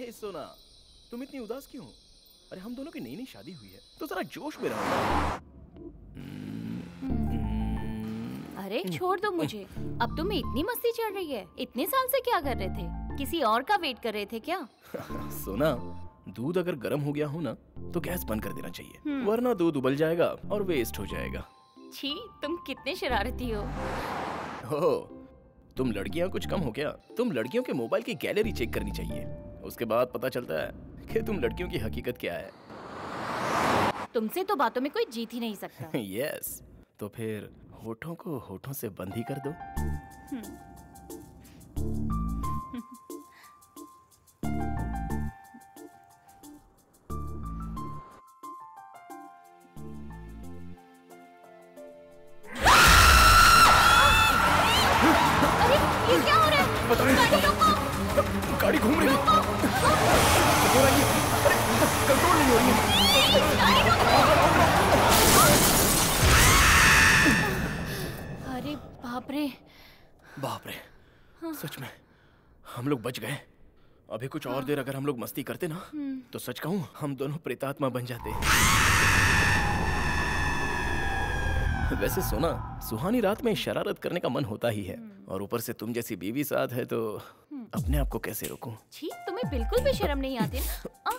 हे सोना तुम इतनी उदास क्यों हो? अरे हम दोनों की नई नई शादी हुई है तो जरा जोश में रहो अरे छोड़ दो मुझे। अब तुम्हें इतनी मस्ती चढ़ रही है। इतने साल से क्या कर रहे थे? किसी और का वेट कर रहे थे क्या? सोना दूध अगर गर्म हो गया हो ना तो गैस बंद कर देना चाहिए। हम्म। वरना दूध उबल जाएगा और वेस्ट हो जाएगा। छी तुम कितने शरारती हो। हो तुम लड़कियाँ कुछ कम हो क्या? तुम लड़कियों के मोबाइल की गैलरी चेक करनी चाहिए। उसके बाद पता चलता है कि तुम लड़कियों की हकीकत क्या है। तुमसे तो बातों में कोई जीत ही नहीं सकता। यस तो फिर होठों को होठों से बंद ही कर दो। गाड़ी घूम रही है। कंट्रोल नहीं हो रही है अरे बाप रे। बाप रे सच में हम लोग बच गए। अभी कुछ और देर अगर हम लोग मस्ती करते ना तो सच कहूँ हम दोनों प्रेतात्मा बन जाते। वैसे सोना सुहानी रात में शरारत करने का मन होता ही है। और ऊपर से तुम जैसी बीवी साथ है तो अपने आप को कैसे रोकूं? छी तुम्हें बिल्कुल भी शर्म नहीं आती आ,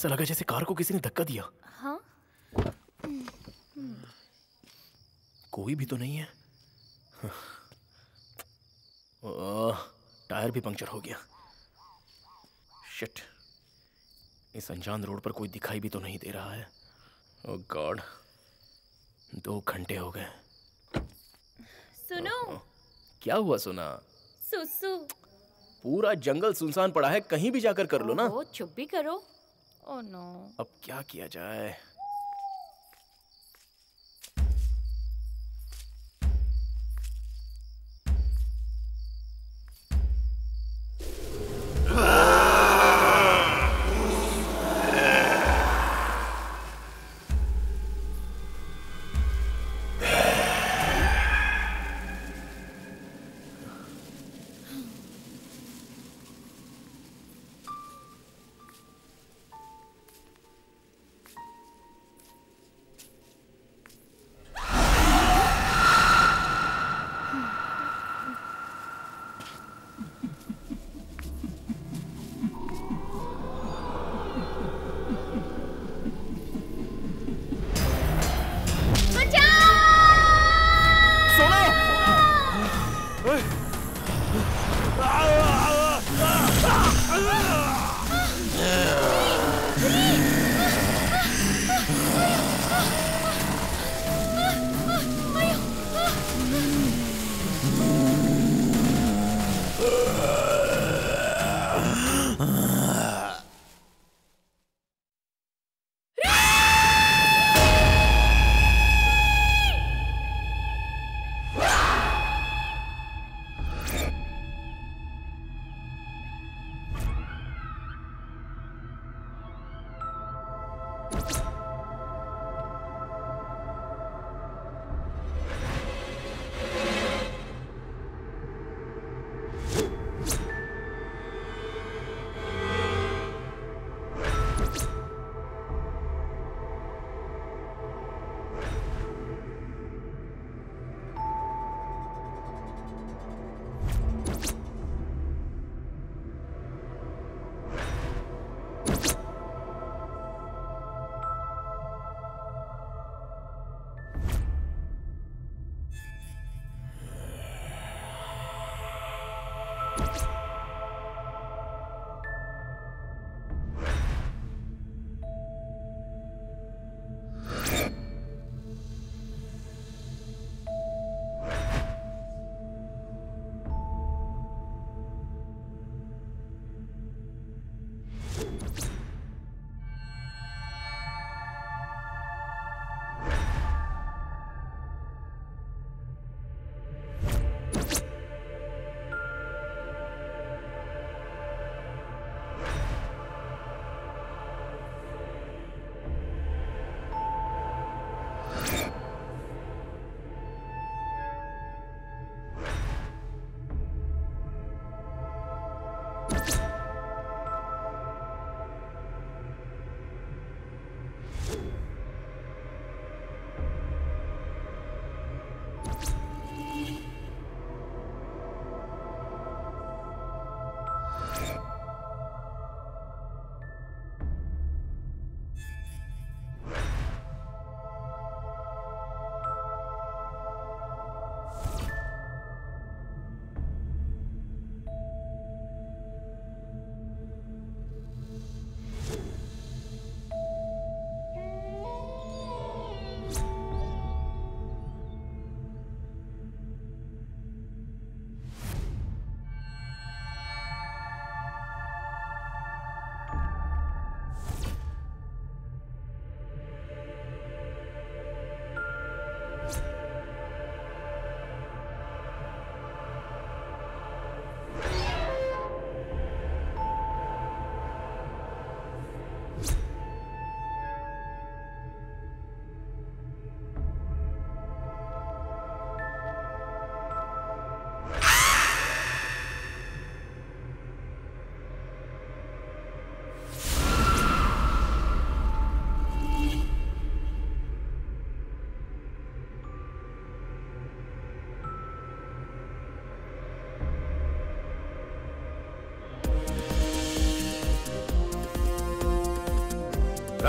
ऐसा लगा जैसे कार को किसी ने धक्का दिया। हाँ? कोई भी तो नहीं है। टायर भी पंक्चर हो गया। शिट इस अनजान रोड पर कोई दिखाई भी तो नहीं दे रहा है। ओह गॉड दो घंटे हो गए। सुनो। क्या हुआ सुना? सुसु। पूरा जंगल सुनसान पड़ा है कहीं भी जाकर कर लो ना। ओ चुप भी करो। ओ नो अब क्या किया जाए?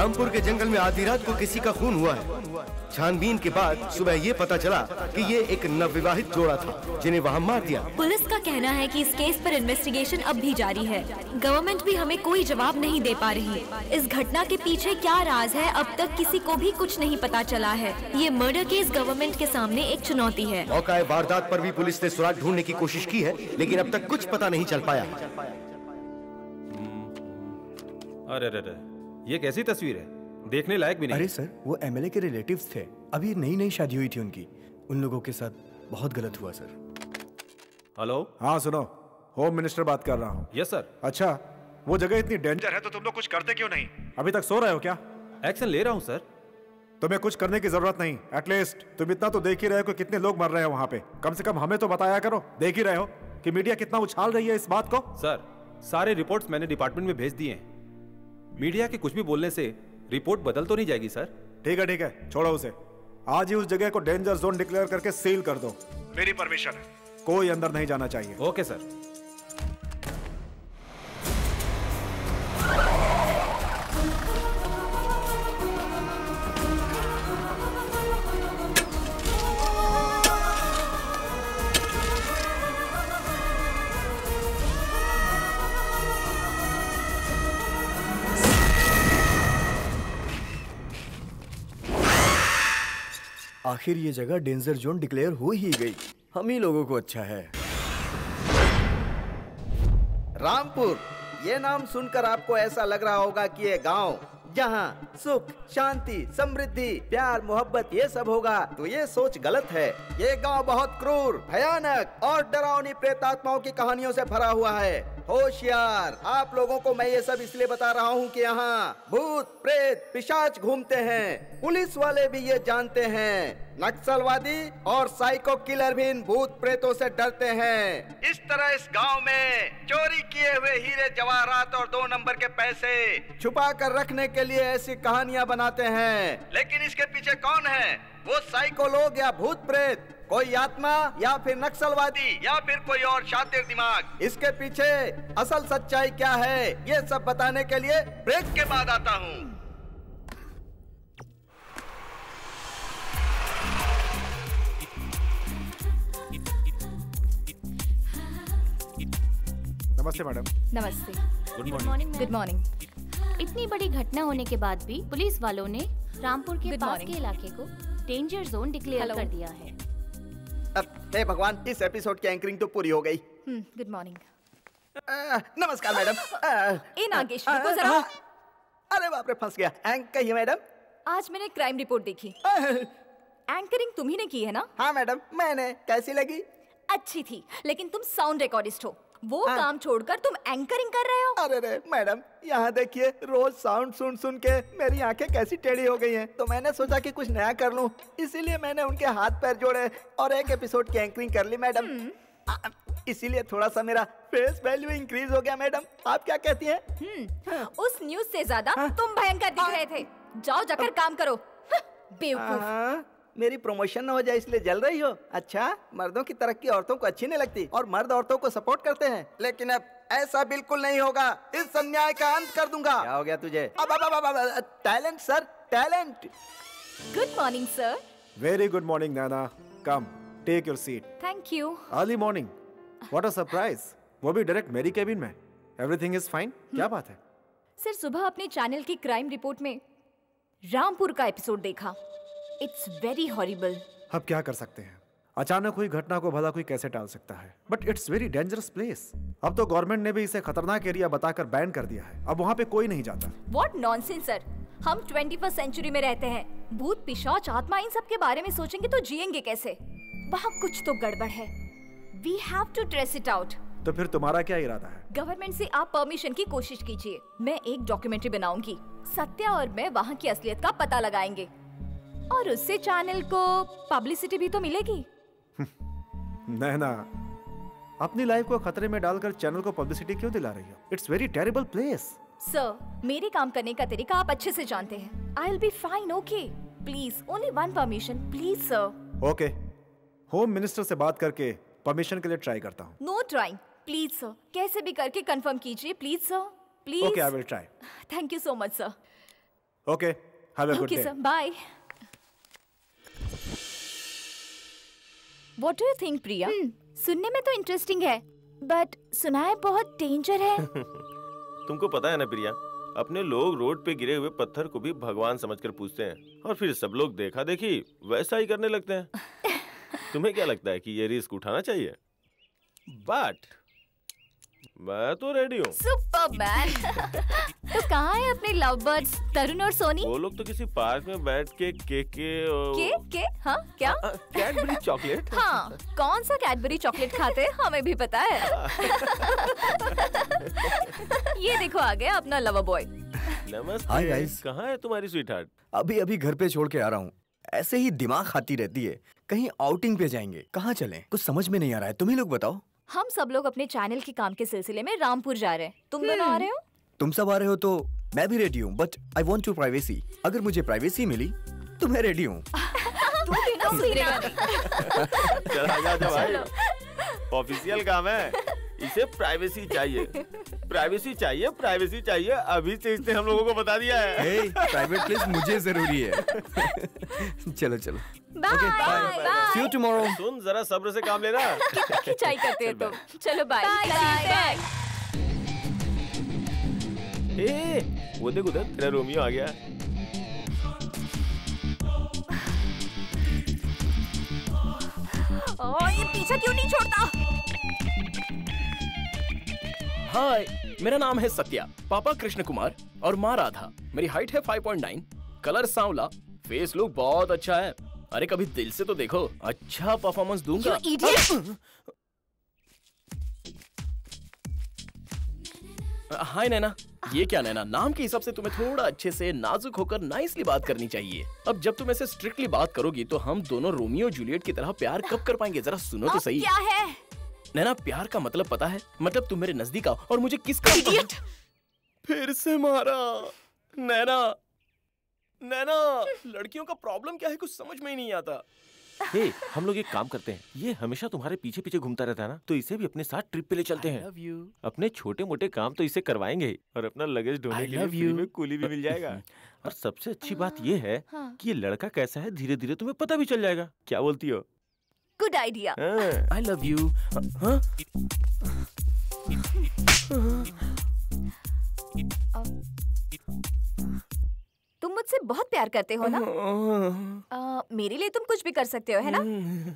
रामपुर के जंगल में आधी रात को किसी का खून हुआ है। छानबीन के बाद सुबह ये पता चला कि ये एक नवविवाहित जोड़ा था जिन्हें वहाँ मार दिया। पुलिस का कहना है कि इस केस पर इन्वेस्टिगेशन अब भी जारी है। गवर्नमेंट भी हमें कोई जवाब नहीं दे पा रही। इस घटना के पीछे क्या राज है अब तक किसी को भी कुछ नहीं पता चला है। ये मर्डर केस गवर्नमेंट के सामने एक चुनौती है। मौका वारदात पर भी पुलिस ने सुराग ढूँढने की कोशिश की है लेकिन अब तक कुछ पता नहीं चल पाया। अरे अरे अरे। ये कैसी तस्वीर है? देखने लायक भी नहीं। अरे सर वो एमएलए के रिलेटिव्स थे। अभी नई नई शादी हुई थी उनकी। उन लोगों के साथ बहुत गलत हुआ सर। हेलो हाँ सुनो। होम मिनिस्टर बात कर रहा हूँ। यस सर अच्छा वो जगह इतनी डेंजर है तो तुम लोग कुछ करते क्यों नहीं? अभी तक सो रहे हो क्या? एक्शन ले रहा हूँ सर तुम्हें कुछ करने की ज़रूरत नहीं। एटलीस्ट तुम इतना तो देख ही रहे हो कि कितने लोग मर रहे हैं वहाँ पे। कम से कम हमें तो बताया करो। देख ही रहे हो कि मीडिया कितना उछाल रही है इस बात को। सर सारे रिपोर्ट्स मैंने डिपार्टमेंट में भेज दिए हैं। मीडिया के कुछ भी बोलने से रिपोर्ट बदल तो नहीं जाएगी सर। ठीक है ठीक है छोड़ो उसे। आज ही उस जगह को डेंजर जोन डिक्लेयर करके सील कर दो। मेरी परमिशन है। कोई अंदर नहीं जाना चाहिए। Okay sir. आखिर ये जगह डेंजर जोन डिक्लेयर हो ही गई। हम ही लोगों को अच्छा है। रामपुर, ये नाम सुनकर आपको ऐसा लग रहा होगा कि ये गाँव, जहाँ सुख, शांति, समृद्धि, प्यार, मोहब्बत, ये सब होगा तो ये सोच गलत है। ये गाँव बहुत क्रूर, भयानक और डरावनी प्रेतात्माओं की कहानियों से भरा हुआ है। होशियार। आप लोगों को मैं ये सब इसलिए बता रहा हूँ कि यहाँ भूत प्रेत पिशाच घूमते हैं। पुलिस वाले भी ये जानते हैं। नक्सलवादी और साइको किलर भी इन भूत प्रेतों से डरते हैं। इस तरह इस गाँव में चोरी किए हुए हीरे जवाहरात और दो नंबर के पैसे छुपा कर रखने के लिए ऐसी कहानियाँ बनाते हैं। लेकिन इसके पीछे कौन है? वो साइको लोग या भूत प्रेत? कोई आत्मा या फिर नक्सलवादी? या फिर कोई और शातिर दिमाग? इसके पीछे असल सच्चाई क्या है ये सब बताने के लिए ब्रेक के बाद आता हूँ। नमस्ते मैडम। नमस्ते। गुड मॉर्निंग गुड मॉर्निंग इतनी बड़ी घटना होने के बाद भी पुलिस वालों ने रामपुर के Good पास morning. के इलाके को डेंजर जोन डिक्लेयर कर दिया है। हे भगवान इस एपिसोड की एंकरिंग तो पूरी हो गई। गुड मॉर्निंग नमस्कार मैडम। ए नागेश रुको जरा। अरे बाप रे फंस गया। एंक कहिए मैडम। आज मैंने क्राइम रिपोर्ट देखी। एंकरिंग तुम ही। ने की है ना? हाँ मैडम मैंने। कैसी लगी? अच्छी थी लेकिन तुम साउंड रिकॉर्डिस्ट हो। वो हाँ। काम छोड़कर तुम एंकरिंग कर रहे हो? अरे रे मैडम यहाँ देखिए रोज साउंड सुन सुन के मेरी आँखें कैसी टेढ़ी हो गई हैं। तो मैंने सोचा कि कुछ नया कर लूँ इसीलिए मैंने उनके हाथ पैर जोड़े और एक एपिसोड की एंकरिंग कर ली मैडम। इसीलिए थोड़ा सा मेरा फेस वैल्यू इंक्रीज हो गया मैडम। आप क्या कहती हैं? हम्म, उस न्यूज़ से ज़्यादा तुम भयंकर दिख रहे थे। जाओ जाकर काम करो। बेवकूफ़। हाँ, मेरी प्रमोशन न हो जाए इसलिए जल रही हो। अच्छा मर्दों की तरक्की औरतों को अच्छी नहीं लगती और मर्द औरतों को सपोर्ट करते हैं। लेकिन अब ऐसा बिल्कुल नहीं होगा। इस अन्याय का अंत कर दूँगा। क्या हो गया तुझे? अब अब अब अब talent sir talent good morning sir very good morning Naina come take your seat thank you early morning what a surprise वो भी डायरेक्ट मेरी केबिन में एवरीथिंग इज़ फाइन क्या बात है? सर सुबह अपने चैनल की क्राइम रिपोर्ट में रामपुर का एपिसोड देखा। इट्स वेरी हॉरिबल अब क्या कर सकते हैं? अचानक हुई घटना को भला कोई कैसे टाल सकता है? But it's very dangerous place अब तो गवर्नमेंट ने भी इसे खतरनाक एरिया बताकर बैन कर दिया है। अब वहाँ पे कोई नहीं जाता। व्हाट नॉनसेंस सर हम 21st सेंचुरी में रहते हैं। भूत पिशाच आत्मा इन सब के बारे में सोचेंगे तो जिएँगे कैसे? वहाँ कुछ तो गड़बड़ है। We have to trace it out तो फिर तुम्हारा क्या इरादा है? गवर्नमेंट से आप परमिशन की कोशिश कीजिए। मैं एक डॉक्यूमेंट्री बनाऊँगी। सत्या और मैं वहाँ की असलियत का पता लगाएँगे। और उससे चैनल को पब्लिसिटी भी तो मिलेगी। नैना अपनी लाइफ को खतरे में डालकर चैनल को पब्लिसिटी क्यों दिला रही हो? It's very terrible place sir मेरे काम करने का तरीका आप अच्छे से जानते हैं। I will be fine okay please only one permission please sir okay home minister से बात करके परमिशन के लिए ट्राई करता हूँ। नो ट्राइंग प्लीज़ सर कैसे भी करके कंफर्म कीजिए please sir please okay I will try thank you so much sir okay have a good okay day sir bye what do you think Priya सुनने में तो interesting है but सुना है बहुत डेंजर है। तुमको पता है ना प्रिया अपने लोग रोड पे गिरे हुए पत्थर को भी भगवान समझकर पूछते हैं और फिर सब लोग देखा देखी वैसा ही करने लगते हैं। तुम्हें क्या लगता है कि ये रिस्क उठाना चाहिए? बट मैं तो रेडी हूँ। सुपरमैन तो कहाँ है अपने लव बर्ड्स तरुण और सोनी? वो लोग तो किसी पार्क में बैठ के केक के और- के के हाँ क्या कैडबरी चॉकलेट। हाँ कौन सा कैडबरी चॉकलेट खाते हैं? हमें भी पता है। ये देखो आ गया अपना लवर बॉय नमस्ते guys. कहाँ है तुम्हारी स्वीट हार्ट अभी अभी घर पे छोड़ के आ रहा हूँ। ऐसे ही दिमाग खाती रहती है। कहीं आउटिंग पे जाएँगे। कहाँ चलें? कुछ समझ में नहीं आ रहा है। तुम ही लोग बताओ। हम सब लोग अपने चैनल के काम के सिलसिले में रामपुर जा रहे हैं। तुम दोनों आ रहे हो? तुम सब आ रहे हो तो मैं भी रेडी हूँ but I want to privacy अगर मुझे प्राइवेसी मिली तो मैं रेडी हूँ। तू ऑफिशियल काम है। इसे प्राइवेसी चाहिए। प्राइवेसी चाहिए प्राइवेसी चाहिए। अभी से इसने हम लोगों को बता दिया है। प्राइवेट प्लेस मुझे ज़रूरी है। चलो चलो। Bye bye see you tomorrow सुन जरा सब्र से काम लेना। कितना खिंचाई करते हो तुम। चलो बाय बाय ए वो देख उधर तेरा रोमियो आ गया। ओ ये पीछा क्यों नहीं छोड़ता? हाय मेरा नाम है सत्या पापा कृष्ण कुमार और माँ राधा। मेरी हाइट है 5.9 कलर सांवला फेस लुक बहुत अच्छा है। अरे कभी दिल से तो देखो अच्छा परफॉर्मेंस दूँगा। हाय नैना ये क्या नैना नाम के हिसाब से तुम्हें थोड़ा अच्छे से नाजुक होकर नाइसली बात करनी चाहिए। अब जब तुम ऐसे स्ट्रिक्टली बात करोगी तो हम दोनों रोमियो जूलियट की तरह प्यार कब कर पाएँगे? जरा सुनो तो सही। क्या है? नैना प्यार का मतलब पता है? मतलब तुम मेरे नज़दीक आओ और मुझे किस का Idiot! फिर से मारा। नैना नैना लड़कियों का प्रॉब्लम क्या है? कुछ समझ में ही नहीं आता। हे हम लोग एक काम करते हैं। ये हमेशा तुम्हारे पीछे पीछे घूमता रहता है ना? तो इसे भी अपने साथ ट्रिप पे ले चलते हैं। अपने छोटे मोटे काम तो इसे करवाएँगे ही और अपना लगेज ढोने के लिए फ्री में कूली भी मिल जाएगा। और सबसे अच्छी बात ये है हाँ। कि ये लड़का कैसा है धीरे धीरे तुम्हें पता भी चल जाएगा। क्या बोलती हो? Good idea. I love you हाँ तुम मुझसे बहुत प्यार करते हो ना? आ, मेरे लिए तुम कुछ भी कर सकते हो है ना?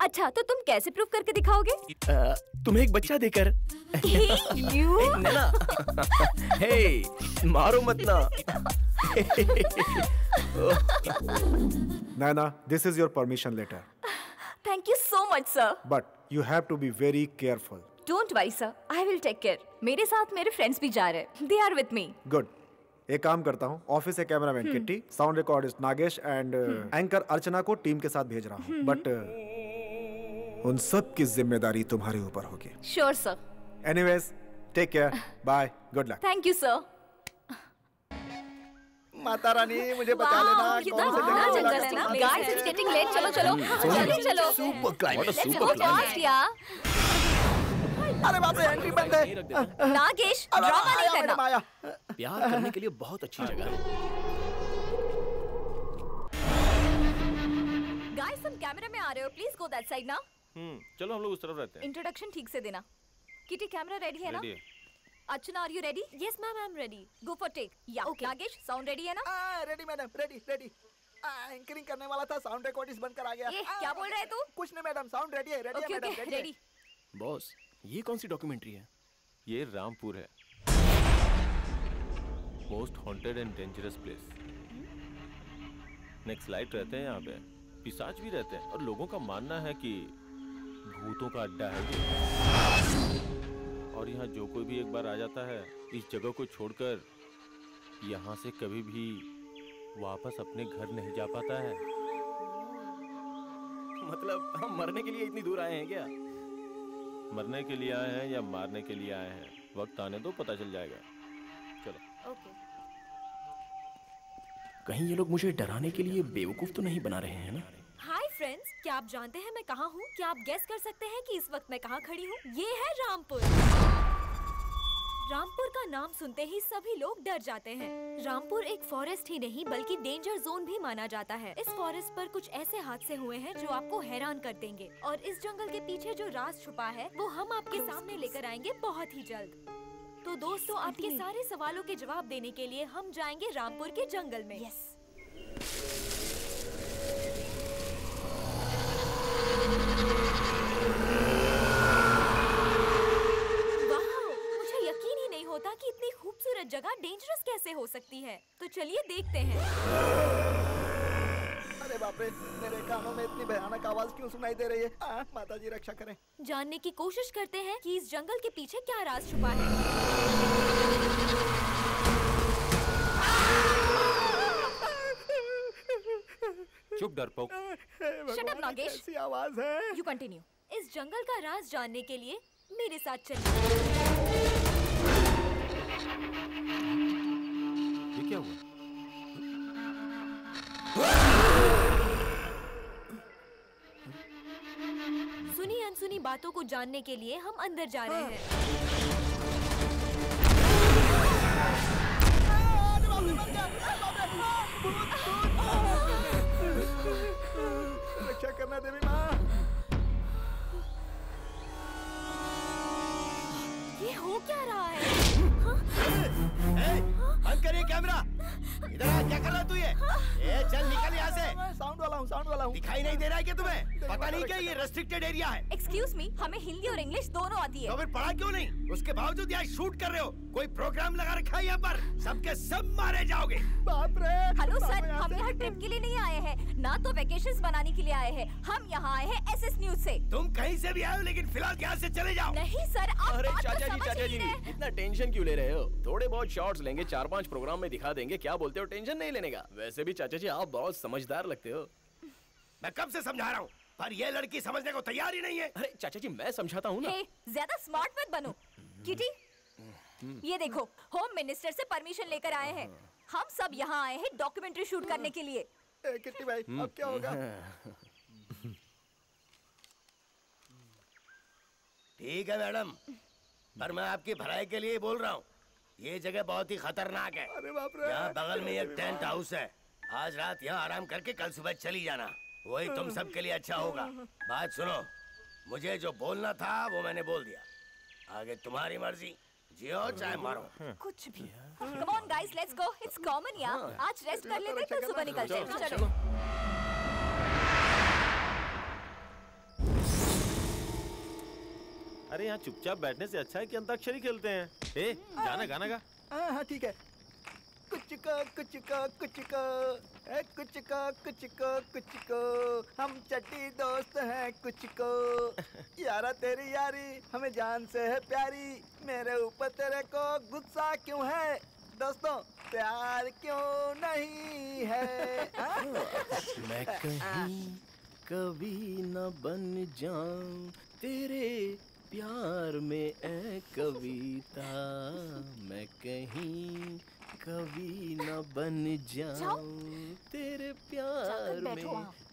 अच्छा तो तुम कैसे प्रूव करके दिखाओगे? अ, तुम्हें एक बच्चा देकर। यू नैना। हे मारो मत ना। Nana, this is your permission letter. Thank you so much sir But you have to be very careful. Don't worry sir I will take care मेरे साथ मेरे फ्रेंड्स भी जा रहे हैं. They are with me Good. एक काम करता हूँ. ऑफ़िस से cameraman Kitty sound recordist Nagesh and anchor Archana को टीम के साथ भेज रहा हूँ. बट उन सब की ज़िम्मेदारी तुम्हारे ऊपर होगी. Sure sir anyways take care bye good luck thank you sir Mata Rani मुझे बचा लेना कौन से बड़ा जंगल जंगल गाइस इट्स गेटिंग लेट चलो चलो। जल्दी चलो सुपर क्लाइमेट यार अरे बाप रे एंट्री बंद है। नागेश ड्रामा नहीं करना। प्यार करने के लिए बहुत अच्छी जगह है। गाइस हम कैमरा में आ रहे हो. प्लीज़ गो दैट साइड ना हम्म चलो हम लोग उस तरफ़ रहते हैं। इंट्रोडक्शन ठीक से देना। किटी कैमरा रेडी है ना? रेडी है। Archana are you ready yes ma'am I am ready go for take या नागेश साउंड रेडी है ना आ, ready madam ready ready anchoring करने वाला था साउंड रिकॉर्डिस्ट बनकर आ गया। ये, क्या बोल रहा है तू? कुछ नहीं मैडम साउंड रेडी है रेडी है मैडम रेडी बॉस ये कौन सी डॉक्यूमेंट्री है? ये रामपुर है। Most haunted and dangerous place next light रहते हैं यहाँ पे। पिशाच भी रहते हैं और लोगों का मानना है कि भूतों का अड्डा है ये। और यहाँ जो कोई भी एक बार आ जाता है इस जगह को छोड़कर यहाँ से कभी भी वापस अपने घर नहीं जा पाता है। मतलब हम मरने के लिए इतनी दूर आए हैं क्या? मरने के लिए आए हैं या मारने के लिए आए हैं? वक्त आने दो पता चल जाएगा। चलो। ओके। कहीं ये लोग मुझे डराने के लिए बेवकूफ़ तो नहीं बना रहे हैं ना? हाय फ्रेंड्स क्या आप जानते हैं मैं कहाँ हूँ? क्या आप गेस कर सकते हैं कि इस वक्त मैं कहाँ खड़ी हूँ? ये है रामपुर। रामपुर का नाम सुनते ही सभी लोग डर जाते हैं। रामपुर एक फॉरेस्ट ही नहीं बल्कि डेंजर जोन भी माना जाता है। इस फॉरेस्ट पर कुछ ऐसे हादसे हुए हैं जो आपको हैरान कर देंगे। और इस जंगल के पीछे जो राज छुपा है वो हम आपके सामने लेकर आएँगे बहुत ही जल्द। तो दोस्तों आपके सारे सवालों के जवाब देने के लिए हम जाएँगे रामपुर के जंगल में। वाह मुझे यकीन होता कि इतनी खूबसूरत जगह डेंजरस कैसे हो सकती है? तो चलिए देखते हैं। अरे बाप रे मेरे कानों में इतनी भयानक आवाज़ क्यों सुनाई दे रही है? आ, माता जी रक्षा करें। जानने की कोशिश करते हैं कि इस जंगल के पीछे क्या राज छुपा है। चुप डरपोक Shut up, नागेश। ऐसी आवाज़ है? यू कंटिन्यू इस जंगल का राज जानने के लिए मेरे साथ चलिए। ये क्या हुआ? सुनी अनसुनी बातों को जानने के लिए हम अंदर जा रहे हैं। रक्षा करना देवी माँ। ये हो क्या रहा है? बंद करिए कैमरा इधर आ क्या कर रहा है तू ये? ए चल निकल यहाँ से। मैं साउंड वाला हूँ साउंड वाला हूँ। दिखाई नहीं दे रहा है क्या तुम्हें? पता नहीं क्या ये रेस्ट्रिक्टेड एरिया है? एक्सक्यूज मी हमें हिंदी और इंग्लिश दोनों आती है। तो फिर पढ़ा क्यों नहीं? उसके बावजूद यहाँ शूट कर रहे हो। कोई प्रोग्राम लगा रखा है यहाँ पर? सबके सब मारे जाओगे। बाप रे हेलो सर हम। यहाँ ट्रिप के लिए नहीं आए हैं। ना तो वेकेशंस बनाने के लिए आए हैं। हम यहाँ आए हैं एसएस न्यूज़ से। तुम कहीं से भी आए हो लेकिन फ़िलहाल यहाँ से चले जाओ। नहीं सर आप अरे बात चाचा जी चाचा जी इतना टेंशन क्यों ले रहे हो? थोड़े बहुत शॉट्स लेंगे चार पाँच प्रोग्राम में दिखा देंगे क्या बोलते हो टेंशन नहीं लेने का। वैसे भी चाचा जी आप बहुत समझदार लगते हो। मैं कब से समझा रहा हूँ? पर ये लड़की समझने को तैयार ही नहीं है। अरे चाचा जी मैं समझाता हूँ ना। ज़्यादा स्मार्ट मत बनो। किटी ये देखो होम मिनिस्टर से परमिशन लेकर आए हैं। हम सब यहाँ आए हैं डॉक्यूमेंट्री शूट करने के लिए। ए, किट्टी भाई अब क्या होगा? ठीक है मैडम पर मैं आपकी भलाई के लिए बोल रहा हूँ। ये जगह बहुत ही खतरनाक है। अरे बाप रे। यहाँ बगल में एक टेंट हाउस है। आज रात यहाँ आराम करके कल सुबह चली जाना। वही तुम सबके लिए अच्छा होगा। बात सुनो मुझे जो बोलना था वो मैंने बोल दिया। आगे तुम्हारी मर्ज़ी। जियो चाहे मारो। कुछ भी come on guys let's go it's common यार आज रेस्ट कर लेते हैं, कल सुबह निकलते हैं। चलो, अरे यहाँ चुपचाप बैठने से अच्छा है कि अंताक्षरी खेलते हैं। ए गाना गाना गा। हाँ हाँ ठीक है। कुछ को कुछ को कुछ को ए, कुछ को कुछ को कुछ को हम चट्टी दोस्त हैं कुछ को यारा तेरी यारी हमें जान से है प्यारी। मेरे ऊपर तेरे को गुस्सा क्यों है? दोस्तों प्यार क्यों नहीं है? हाँ? मैं कहीं कभी न बन जाऊँ तेरे प्यार में ए कविता मैं कहीं कवि न बन जाऊँ। तेरे प्यार में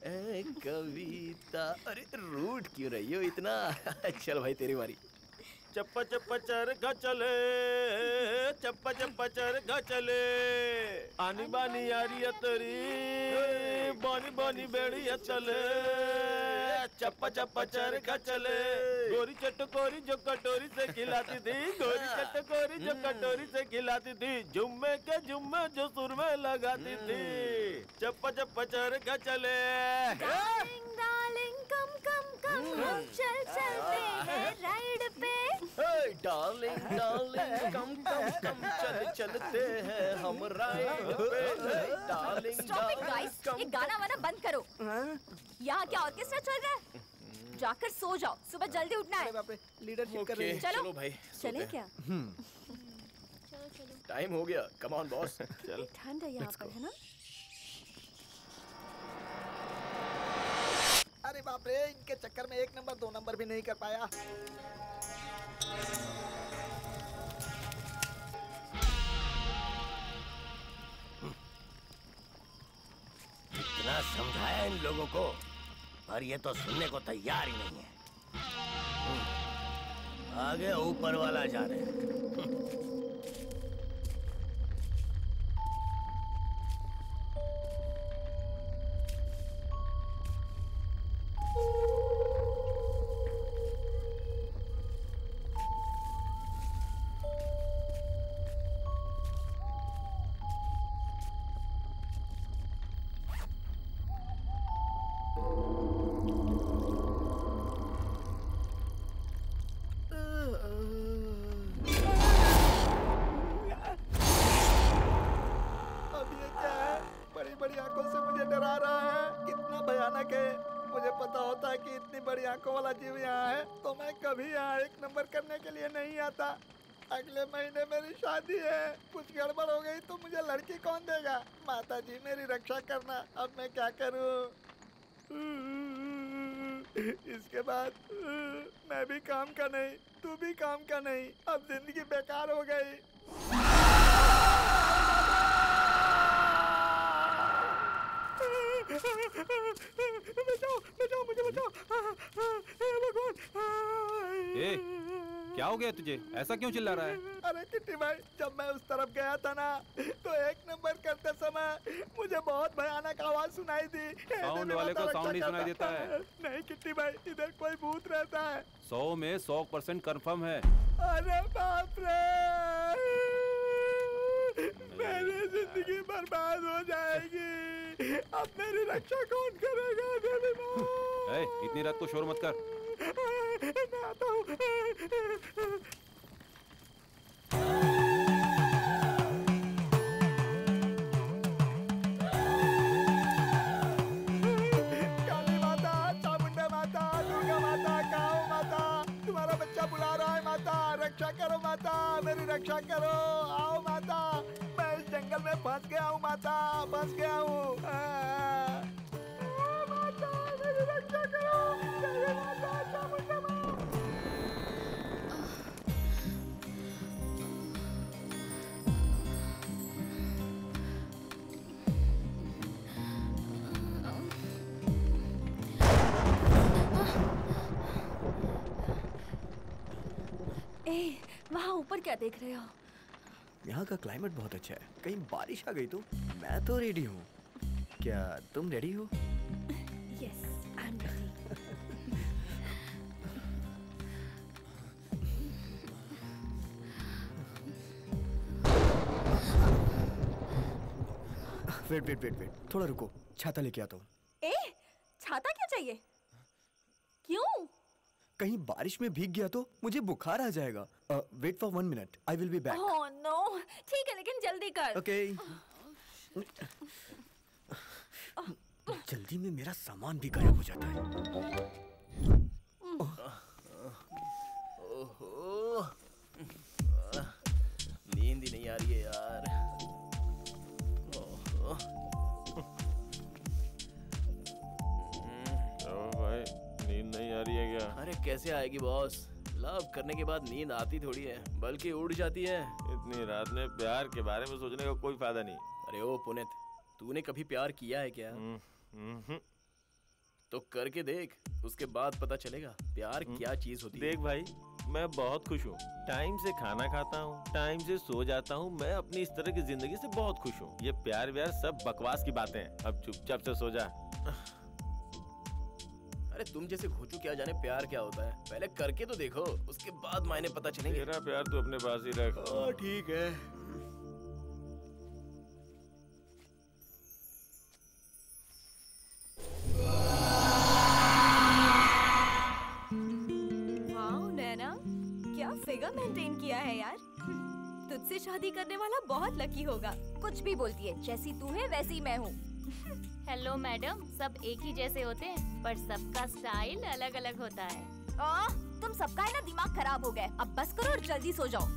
ए कविता। अरे रूट क्यों रही हो इतना? चल भाई तेरी बारी। चप्पा चप्पा चर चरखा चले चप्पा चप्पा चर चरखा चले आनी बानी यारी तरी बानी बानी बेड़िया चले चप्पा चप्पा चर चरखा चले गोरी चटकोरी जो कटोरी से खिलाती थी, गोरी चटकोरी जो कटोरी से खिलाती थी जुम्मे के जुम्मे जो सुर में लगाती थी। चप्पा चप्पा चर चरखा चले हम चल चलते हैं राइड पे। डार्लिंग डार्लिंग कम कम कम चल चलते हैं हम राइड पे। डार्लिंग स्टॉप गाइस ये गाना वाना बंद करो। यहाँ क्या ऑर्केस्ट्रा चल रहा है? जाकर सो जाओ। सुबह जल्दी उठना है। लीडरशिप कर रही चलो चलो भाई चले क्या? टाइम हो गया। कम ऑन बॉस चल। ठंड है यहाँ पर है ना? अरे बाप रे इनके चक्कर में एक नंबर दो नंबर भी नहीं कर पाया। इतना समझाया इन लोगों को पर ये तो सुनने को तैयार ही नहीं है। हम्म, आगे ऊपर वाला जाने अब करना अब मैं क्या करूँ? इसके बाद मैं भी काम का नहीं तू भी काम का नहीं अब ज़िंदगी बेकार हो गई। बचाओ बचाओ मुझे बचाओ। भगवान ए क्या हो गया तुझे? ऐसा क्यों चिल्ला रहा है? अरे किट्टी भाई जब मैं उस तरफ़ गया था ना तो एक नंबर करते समय मुझे बहुत भयानक आवाज़ सुनाई दी। साउंड वाले को साउंड नहीं सुनाई देता है। नहीं किट्टी भाई इधर कोई भूत रहता है। सौ में सौ परसेंट कन्फर्म है। अरे बाप रे! मेरी ज़िंदगी बर्बाद हो जाएगी। अब मेरी रक्षा कौन करेगा इतनी रात को शोर मत कर। हूँ माता दुर्गा माता काऊ माता तुम्हारा बच्चा बुला रहा है माता रक्षा करो माता मेरी रक्षा करो आओ माता मैं इस जंगल में फंस गया हूँ माता फंस गया हूँ माता मेरी रक्षा करो ए, वहाँ ऊपर क्या देख रहे हो? यहाँ का क्लाइमेट बहुत अच्छा है। कहीं बारिश आ गई तो मैं तो रेडी हूँ। क्या तुम रेडी हो? Yes wait wait wait wait थोड़ा रुको। छाता लेके आता हूँ। कहीं बारिश में भीग गया तो मुझे बुखार आ जाएगा। Wait for one minute I will be back oh no ठीक है लेकिन जल्दी कर। Okay okay. जल्दी में मेरा सामान भी गायब हो जाता है। नींद ही नहीं आ रही है यार। आ रही है क्या? अरे कैसे आएगी बॉस लव करने के बाद नींद आती थोड़ी है बल्कि उड़ जाती है। इतनी रात में प्यार के बारे में सोचने का कोई फ़ायदा नहीं। अरे ओ पुनित तूने कभी प्यार किया है क्या? हम्म, हम्म, तो करके देख उसके बाद पता चलेगा प्यार क्या चीज़ होती देख है। देख भाई मैं बहुत खुश हूँ। टाइम से खाना खाता हूँ टाइम से सो जाता हूँ मैं अपनी इस तरह की ज़िंदगी से बहुत खुश हूँ। ये प्यार व्यार सब बकवास की बातें हैं। अब चुपचाप से सो जा। अरे तुम जैसे घोचू क्या जाने प्यार क्या होता है? पहले करके तो देखो उसके बाद मायने पता चलेंगे। मेरा प्यार तू अपने पास ही रख। हाँ, ठीक है। वाओ नैना क्या फिगर मेंटेन किया है यार? तुझसे शादी करने वाला बहुत लकी होगा। कुछ भी बोलती है जैसी तू है वैसी मैं हूँ। हेलो मैडम सब एक ही जैसे होते हैं पर सबका स्टाइल अलग अलग होता है। ओ, तुम सबका है ना दिमाग खराब हो गया। अब बस करो और जल्दी सो जाओ।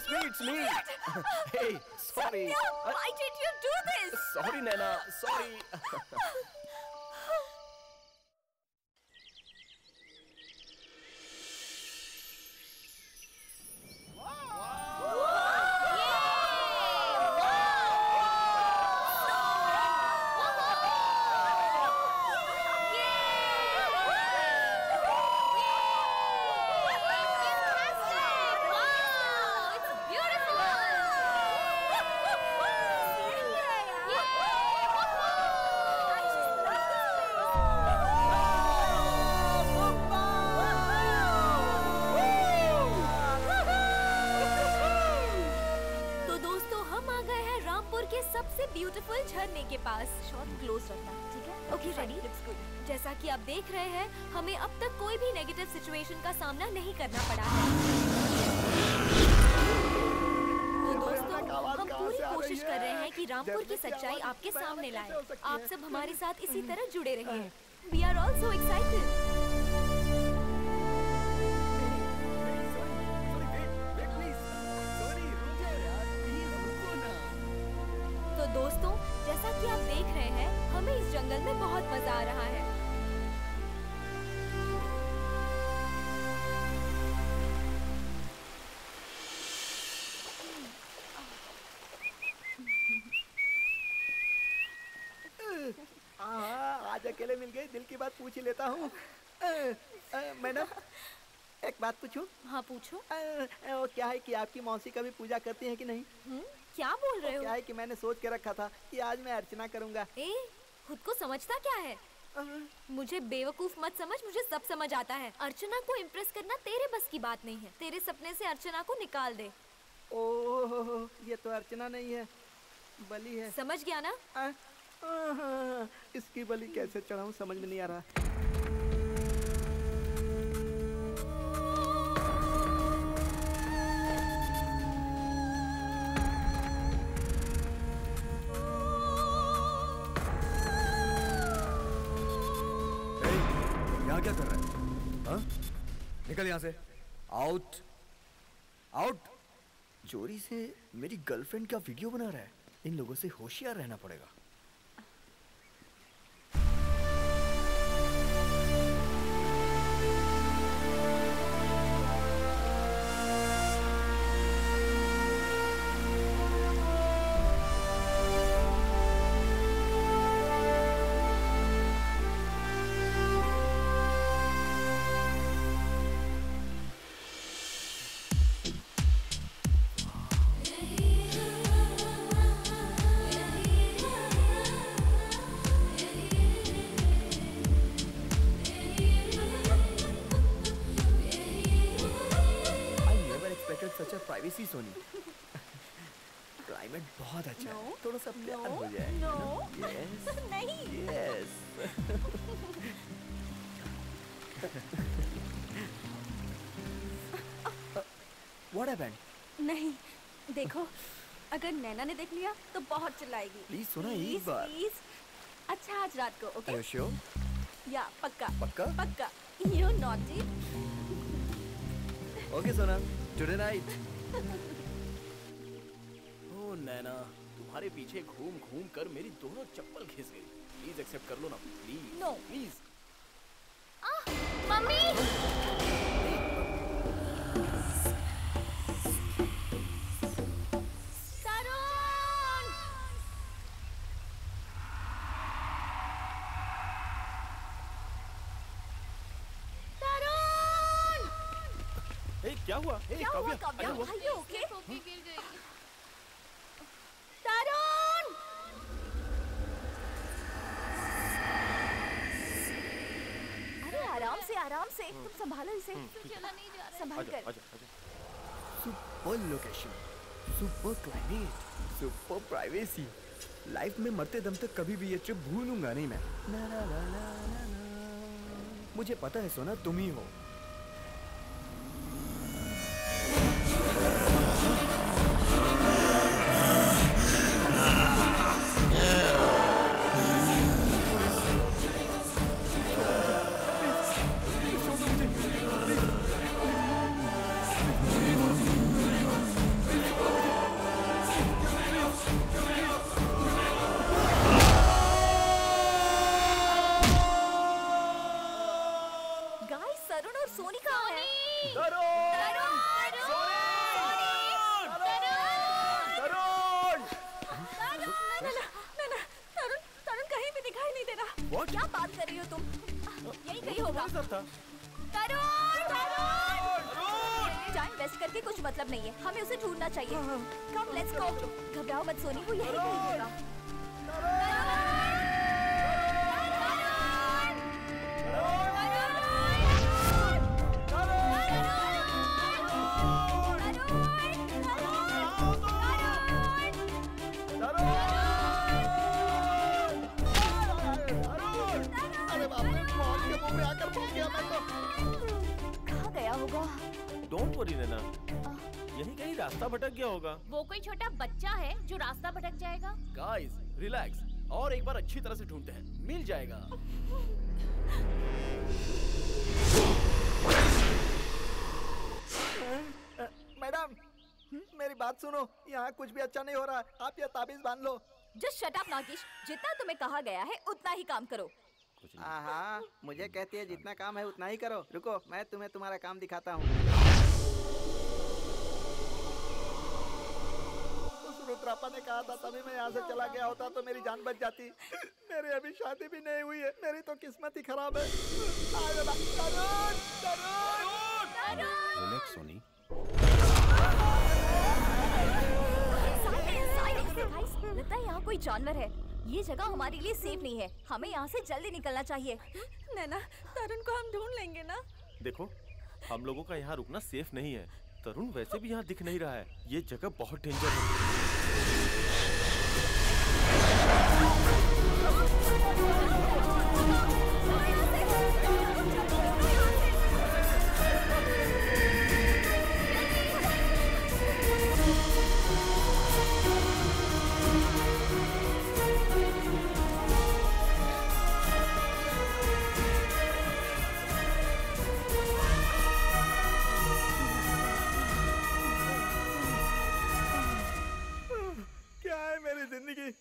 It's me, it's me, hey, sorry. Why did you do this? Sorry, Nana. Sorry. Rampur की सच्चाई आपके सामने लाए। आप सब हमारे साथ इसी तरह जुड़े रहे वी आर ऑल्सो एक्साइटेड तो दोस्तों जैसा कि आप देख रहे हैं हमें इस जंगल में बहुत मज़ा आ रहा है। अकेले मिल गए दिल की बात पूछ ही लेता हूँ। मैडम एक बात पूछूँ? हाँ पूछो। वो क्या है कि आपकी मौसी कभी पूजा करती है कि नहीं? हम्म, क्या बोल रहे हो? क्या है कि मैंने सोच के रखा था कि आज मैं अर्चना करूँगा। ए खुद को समझता क्या है? मुझे बेवकूफ़ मत समझ मुझे सब समझ आता है। अर्चना को इम्प्रेस करना तेरे बस की बात नहीं है। तेरे सपने से अर्चना को निकाल दे। ओह ये तो अर्चना नहीं है बलि है। समझ गया ना? इसकी बलि कैसे चढ़ाऊं समझ में नहीं आ रहा। यहाँ क्या कर रहा है? हाँ? निकल यहाँ से। आउट आउट चोरी से मेरी गर्लफ्रेंड का वीडियो बना रहा है? इन लोगों से होशियार रहना पड़ेगा। अच्छा है थोड़ा सा प्यार हो जाए नो? यस नहीं। यस व्हाट हैपेंड नहीं देखो अगर नैना ने देख लिया तो बहुत चिल्लाएगी। प्लीज़ सुना एक बार। प्लीज़ अच्छा आज रात को ओके यू श्योर या पक्का। पक्का? पक्का। यू नॉटी ओके सोना। टुडे नाइट ओ नैना। तुम्हारे पीछे घूम घूम कर मेरी दोनों चप्पल घिस गई। प्लीज़ एक्सेप्ट कर लो ना। Please no No. Please mummy. Tarun Tarun ए, क्या हुआ? ए, क्या हुआ काव्या, ओके कॉफ़ी गिर गई तरुण अरे आराम से तुम संभालो इसे। चला नहीं जा रहा संभाल कर। Super location super climate super privacy life में मरते दम तक कभी भी ये ट्रिप भूलूँगा नहीं मैं। ना ना ना ना ना। मुझे पता है सोना तुम ही हो। यही कहीं रास्ता भटक गया होगा। वो कोई छोटा बच्चा है जो रास्ता भटक जाएगा? गाइस रिलैक्स और एक बार अच्छी तरह से ढूंढते हैं। मिल जाएगा। मैडम मेरी बात सुनो। यहाँ कुछ भी अच्छा नहीं हो रहा। आप ये ताबीज बाँध लो। Just shut up Nagesh. जितना तुम्हें कहा गया है उतना ही काम करो। हाँ मुझे कहती है जितना काम है उतना ही करो। रुको मैं तुम्हें तुम्हारा काम दिखाता हूँ। रुद्रापा ने कहा था तभी मैं यहाँ से चला गया होता तो मेरी जान बच जाती। मेरी अभी शादी भी नहीं हुई है मेरी तो किस्मत ही खराब है। सोनी. लगता है यहाँ कोई जानवर है। ये जगह हमारे लिए सेफ़ नहीं है। हमें यहाँ से जल्दी निकलना चाहिए। नैना तरुण को हम ढूंढ लेंगे ना? देखो हम लोगों का यहाँ रुकना सेफ़ नहीं है। तरुण वैसे भी यहाँ दिख नहीं रहा है। ये जगह बहुत डेंजर है।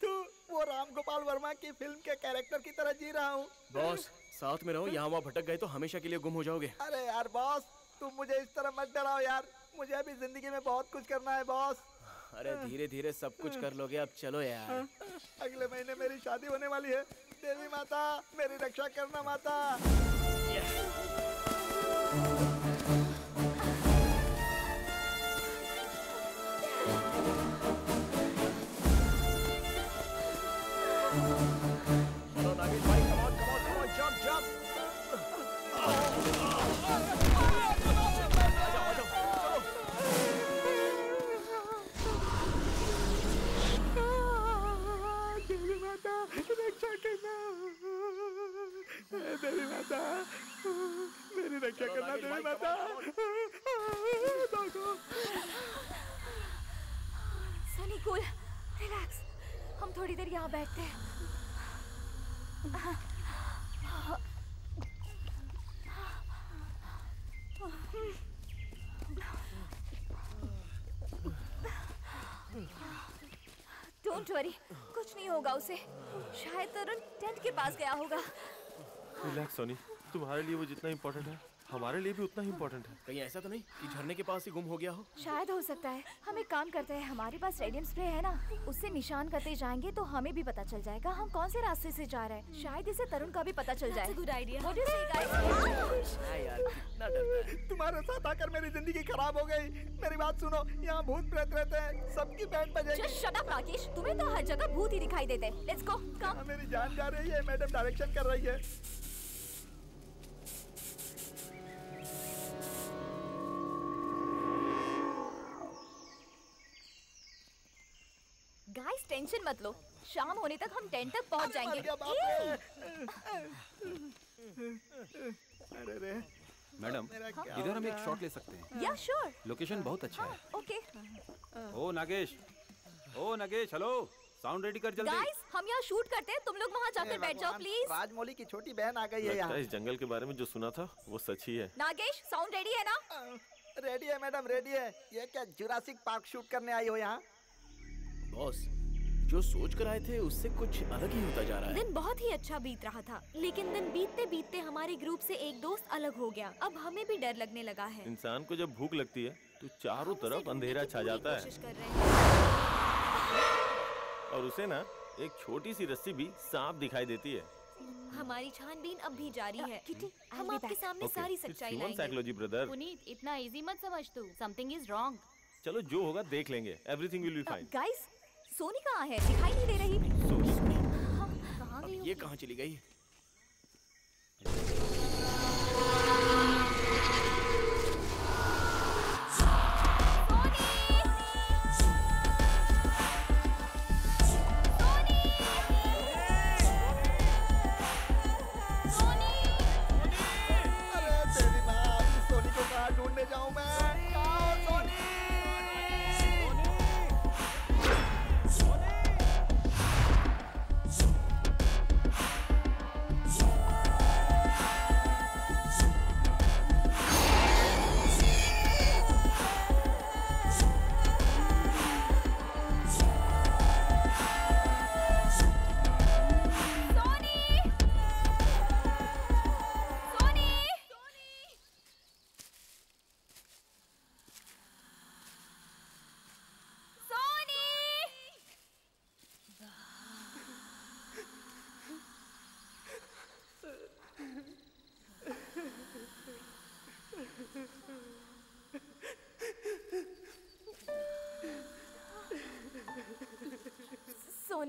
तू वो राम गोपाल वर्मा की फ़िल्म के कैरेक्टर की तरह जी रहा हूँ। बॉस साथ में रहो यहाँ वहाँ भटक गए तो हमेशा के लिए गुम हो जाओगे। अरे यार बॉस तुम मुझे इस तरह मत डराओ यार। मुझे अभी ज़िंदगी में बहुत कुछ करना है बॉस। अरे धीरे धीरे सब कुछ कर लोगे अब चलो यार। अगले महीने मेरी शादी होने वाली है। देवी माता मेरी रक्षा करना माता। रक्षा करना देवी माता मेरी रक्षा करना देवी माता सनी कूल रिलैक्स हम थोड़ी देर यहाँ बैठते हैं डोंट वरी कुछ नहीं होगा उसे। शायद तरुण टेंट के पास गया होगा। रिलैक्स सोनी तुम्हारे लिए वो जितना इम्पोर्टेंट है। हमारे लिए भी उतना ही इम्पोर्टेंट है। कहीं ऐसा तो नहीं कि झरने के पास ही गुम हो गया हो? शायद हो सकता है। हम एक काम करते हैं हमारे पास रेडियम स्प्रे है ना? उससे निशान करते जाएँगे तो हमें भी पता चल जाएगा हम कौन से रास्ते से जा रहे हैं। शायद इसे तरुण का भी पता चल जाए। गुड आइडिया हाँ है। तुम्हारे साथ आकर मेरी ज़िंदगी खराब हो गई। मेरी बात सुनो यहाँ भूत प्रेत रहते हैं। सबकी बैंड बजेगी। राकेश तुम्हें तो हर जगह भूत ही दिखाई देते हैं। लेट्स गो कम मेरी जान जा रही है मैडम डायरेक्शन कर रही है। मत लो शाम होने तक हम टेंट तक पहुँच जाएँगे। अरे रे। मैडम इधर हम एक शॉट ले सकते हैं। या श्योर लोकेशन बहुत अच्छा है। ओके ओ नागेश। ओ नागेश हेलो साउंड रेडी कर जल्दी। गाइस हम यहाँ शूट करते हैं। तुम लोग वहाँ जाकर बैठ जाओ प्लीज़ राजमौली की छोटी बहन आ गई है लगता यहाँ। इस जंगल के बारे में जो सुना था वो सच ही है। नागेश साउंड रेडी है ना? रेडी है मैडम रेडी है। ये क्या जुरासिक पार्क शूट करने आई हो यहाँ? बॉस जो सोच कर आए थे उससे कुछ अलग ही होता जा रहा है। दिन बहुत ही अच्छा बीत रहा था लेकिन दिन बीतते बीतते हमारे ग्रुप से एक दोस्त अलग हो गया। अब हमें भी डर लगने लगा है। इंसान को जब भूख लगती है तो चारों तरफ़ अंधेरा छा जाता है। और उसे ना एक छोटी सी रस्सी भी सांप दिखाई देती है। हमारी छानबीन अब भी जारी है। किटी, हम आपके सामने Okay, सारी सच्चाई लाएँगे। psychology, brother. पुनीत इतना इजी मत समझ तू। समथिंग इज़ रॉन्ग चलो जो होगा देख लेंगे। Everything will be fine guys Soni कहाँ है? दिखाई नहीं दे रही। कहाँ अब गई ये कहाँ चली गई?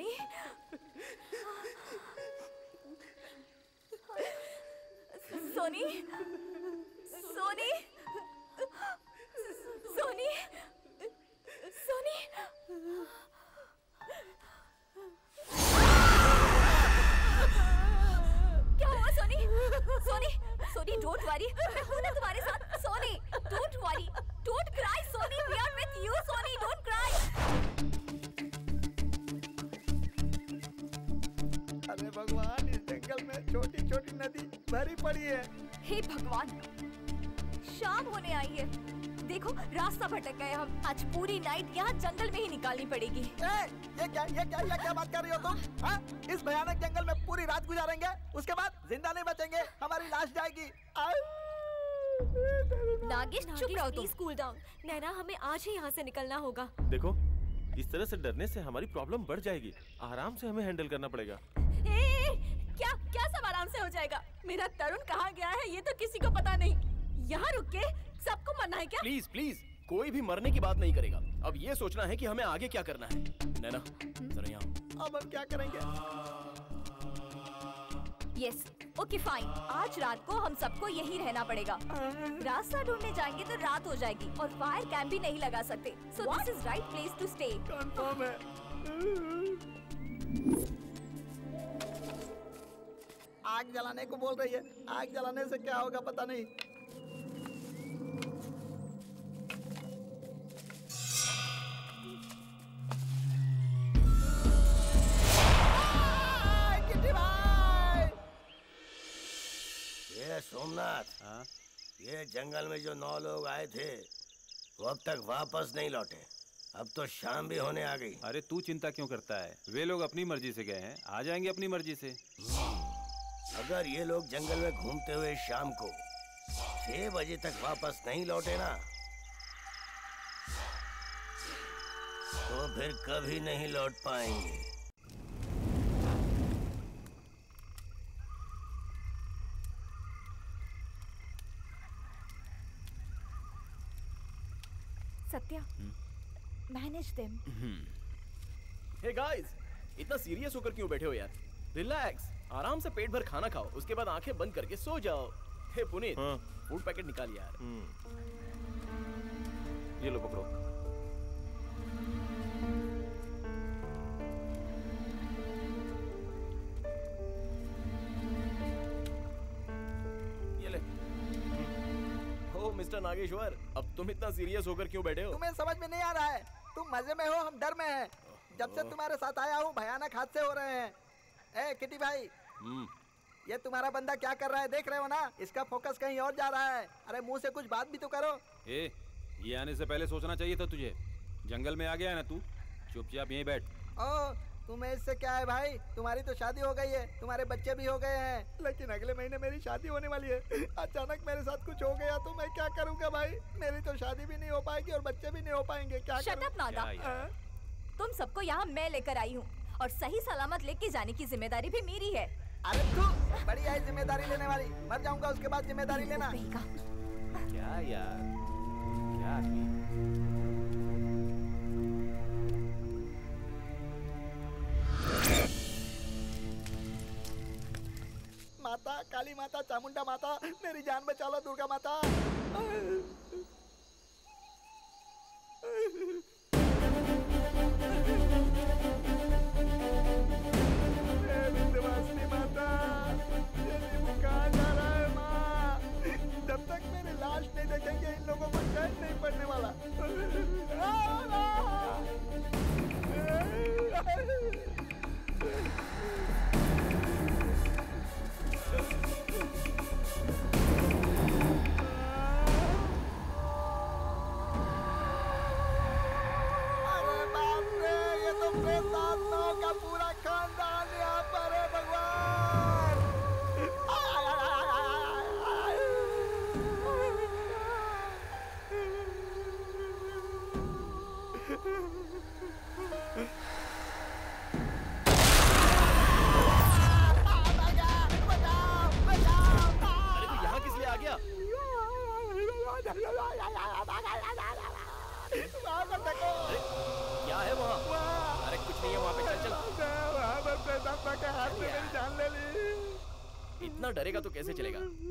सोनी सोनी सोनी सोनी सोनी क्या हुआ सोनी सोनी सोनी डोंट वरी मैं हूँ ना तुम्हारे नाइट यहाँ जंगल में ही निकालनी पड़ेगी। ए, ये क्या ये क्या ये क्या बात कर रही हो तुम? हाँ? इस भयानक जंगल में पूरी रात गुजारेंगे उसके बाद ज़िंदा नहीं बचेंगे हमारी लाश जाएगी। नागेश चुप रहो तुम। कूल डाउन नैना हमें आज ही यहाँ से निकलना होगा। देखो इस तरह से डरने से हमारी प्रॉब्लम बढ़ जाएगी। आराम से हमें हैंडल करना पड़ेगा। ए, ए, क्या क्या सब आराम से हो जाएगा? मेरा तरुण कहाँ गया है ये तो किसी को पता नहीं। यहाँ रुक के सबको मरना है क्या? प्लीज़ प्लीज़ कोई भी मरने की बात नहीं करेगा। अब ये सोचना है कि हमें आगे क्या करना है। नैना जरा यहाँ। अब हम क्या करेंगे? यस ओके फाइन आज रात को हम सबको यही रहना पड़ेगा। रास्ता ढूँढने जाएँगे तो रात हो जाएगी और फायर कैंप भी नहीं लगा सकते। So this is right place to stay confirm है। आग जलाने को बोल रही है। आग जलाने से क्या होगा पता नहीं। ये सोमनाथ ये जंगल में जो नौ लोग आए थे वो अब तक वापस नहीं लौटे। अब तो शाम भी होने आ गई। अरे तू चिंता क्यों करता है? वे लोग अपनी मर्ज़ी से गए हैं। आ जाएँगे अपनी मर्ज़ी से। अगर ये लोग जंगल में घूमते हुए शाम को छह बजे तक वापस नहीं लौटे ना तो फिर कभी नहीं लौट पाएँगे। Satya manage them. Hey guys इतना सीरियस होकर क्यों बैठे हो यार? रिलैक्स आराम से पेट भर खाना खाओ उसके बाद आँखें बंद करके सो जाओ। हे पुनीत हाँ। फ़ूड पैकेट निकाल यार। ये लो पकड़ो। मिस्टर नागेश्वर अब तुम इतना सीरियस होकर क्यों बैठे हो? तुम्हें समझ में नहीं आ रहा है। तुम मज़े में हो हम डर में हैं। जब से तुम्हारे साथ आया हूँ भयानक हादसे हो रहे हैं। ए किटी भाई। हम्म। ये तुम्हारा बंदा क्या कर रहा है देख रहे हो ना? इसका फोकस कहीं और जा रहा है। अरे मुँह से कुछ बात भी तो करो। ए ये आने से पहले सोचना चाहिए था तुझे। जंगल में आ गया है ना तू? चुपचाप यहीं बैठ। ओ तुम्हें इससे क्या है भाई? तुम्हारी तो शादी हो गई है तुम्हारे बच्चे भी हो गए हैं। लेकिन अगले महीने मेरी शादी होने वाली है। अचानक मेरे साथ कुछ हो गया तो मैं क्या करूँगा भाई? मेरी तो शादी भी नहीं हो पाएगी और बच्चे भी नहीं हो पाएँगे। क्या? हाँ? तुम सबको यहाँ मैं लेकर आई हूँ और सही सलामत लेके जाने की ज़िम्मेदारी भी मेरी है। अरे तू बढ़िया है ज़िम्मेदारी लेने वाली। मर जाऊँगा उसके बाद ज़िम्मेदारी लेना। क्या यार? क्या काली माता चामुंडा माता मेरी जान बचा लो दुर्गा माता।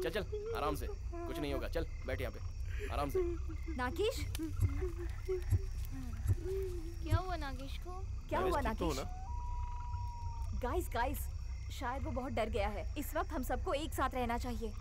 चल चल आराम से। कुछ नहीं होगा चल बैठ यहाँ पे। आराम से। नागेश? क्या हुआ नागेश को? क्या हुआ तो नागेश? गाइस गाइस शायद वो बहुत डर गया है। इस वक्त हम सबको एक साथ रहना चाहिए।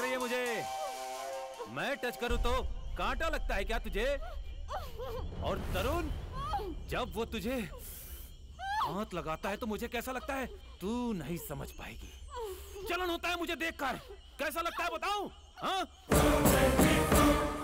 रही है मुझे। मैं टच करूँ तो कांटा लगता है क्या तुझे? और तरुण, जब वो तुझे हाथ लगाता है तो मुझे कैसा लगता है? तू नहीं समझ पाएगी। चलन होता है मुझे देखकर। कैसा लगता है बताऊँ? है?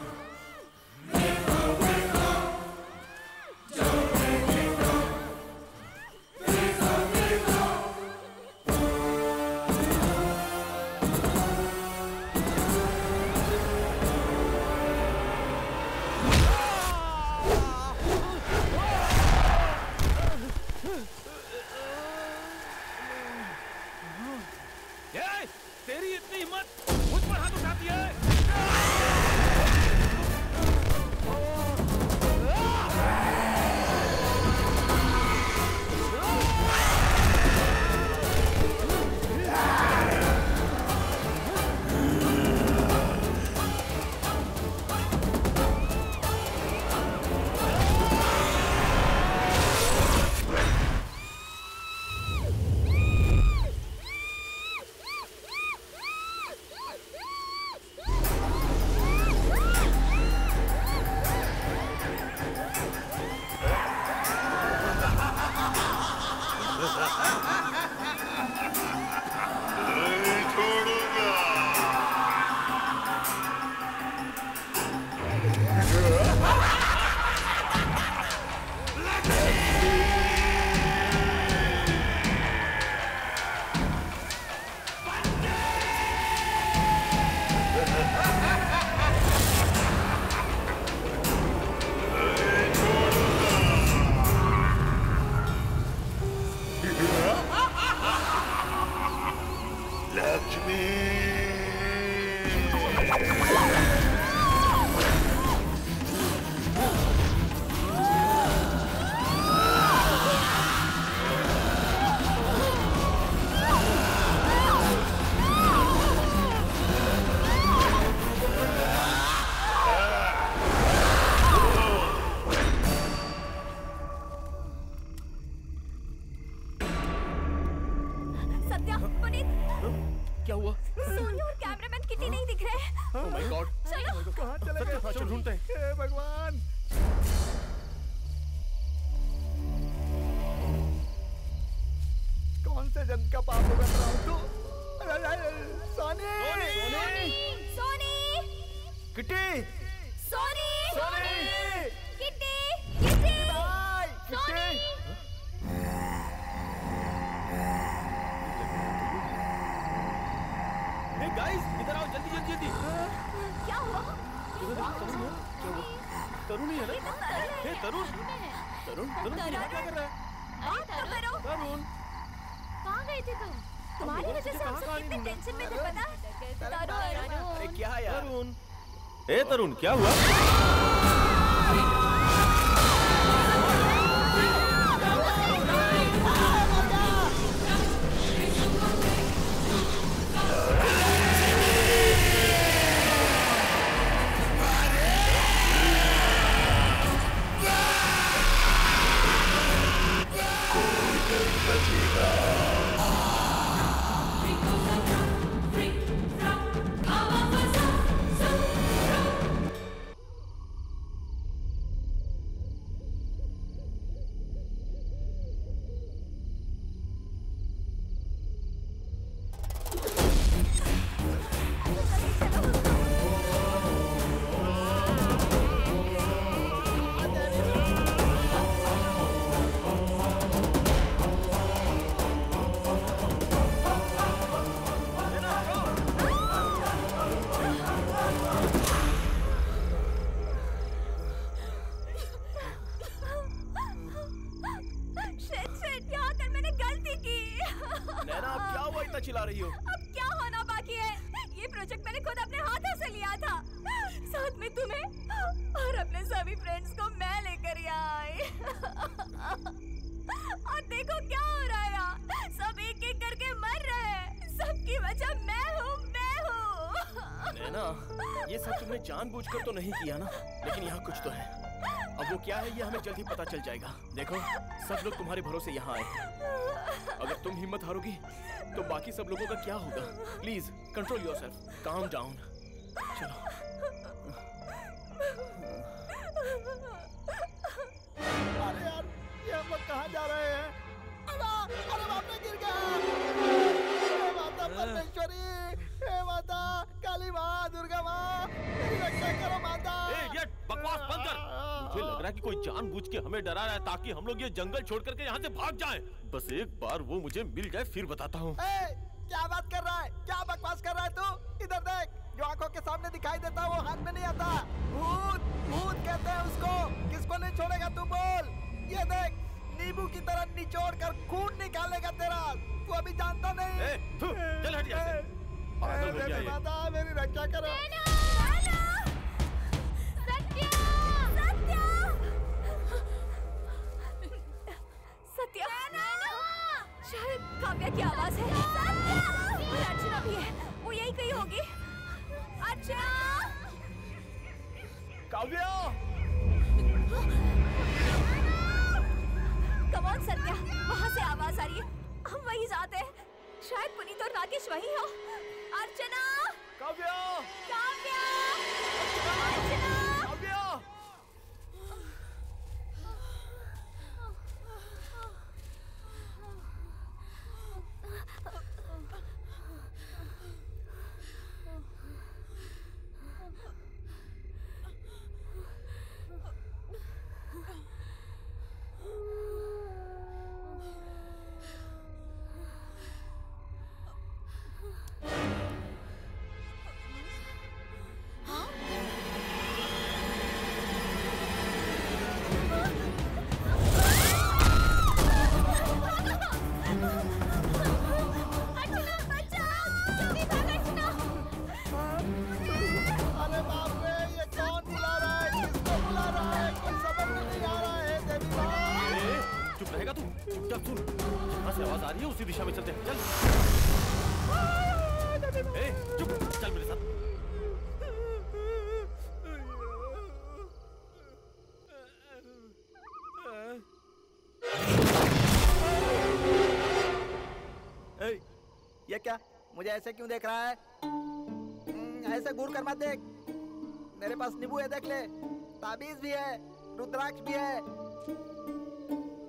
गाइस इधर आओ जल्दी जल्दी जल्दी। क्या हुआ? तरुण ही। है ना? ए तरुण तरुण। तरुण यहाँ क्या कर रहा है? बात तो करो? तरुण। कहाँ गए थे तुम? तुम्हारी वजह से हम सब कितने टेंशन में थे पता? तरुण। अरे क्या यार? तरुण। ए तरुण क्या हुआ? जानबूझकर तो नहीं किया ना, लेकिन यहाँ कुछ तो है। अब वो क्या है, ये हमें जल्द ही पता चल जाएगा। देखो, सब लोग तुम्हारे भरोसे यहाँ आए हैं। अगर तुम हिम्मत हारोगी तो बाकी सब लोगों का क्या होगा? Please control yourself calm down चलो। अरे यार, ये हम लोग कहाँ जा रहे हैं? अरे अरे गिर गया। परमेश्वरी हे माता काली माँ दुर्गा माँ मेरी रक्षा करो माता। ए ये बकवास बंद कर। मुझे लग रहा है कि कोई जानबूझ के हमें डरा रहा है ताकि हम लोग ये जंगल छोड़ करके यहाँ से भाग जाएँ। बस एक बार वो मुझे मिल जाए फिर बताता हूँ। क्या बात कर रहा है? क्या बकवास कर रहा है तू? इधर देख जो आँखों के सामने दिखाई देता है वो हाथ में नहीं आता। भूत भूत कहते हैं उसको। किसको नहीं छोड़ेगा तू बोल? ये देख नींबू की तरह निचोड़ कर खून निकालेगा तेरा। तू अभी जानता नहीं। ए, चल हट। माता मेरी रक्षा करो। सत्या शायद काव्या की आवाज़ है। और अर्चना भी है। वो यही कहीं होगी। अर्चना। काव्या! कमॉन सत्या वहाँ से आवाज़ आ रही है। हम वहीं जाते हैं। शायद पुनीत और राकेश वही हो। अर्चना! काव्या! काव्या! अर्चना! मुझे ऐसे क्यों देख रहा है? हम्म, ऐसे घूर कर मत देख। मेरे पास नींबू है देख ले। ताबीज भी है रुद्राक्ष भी है।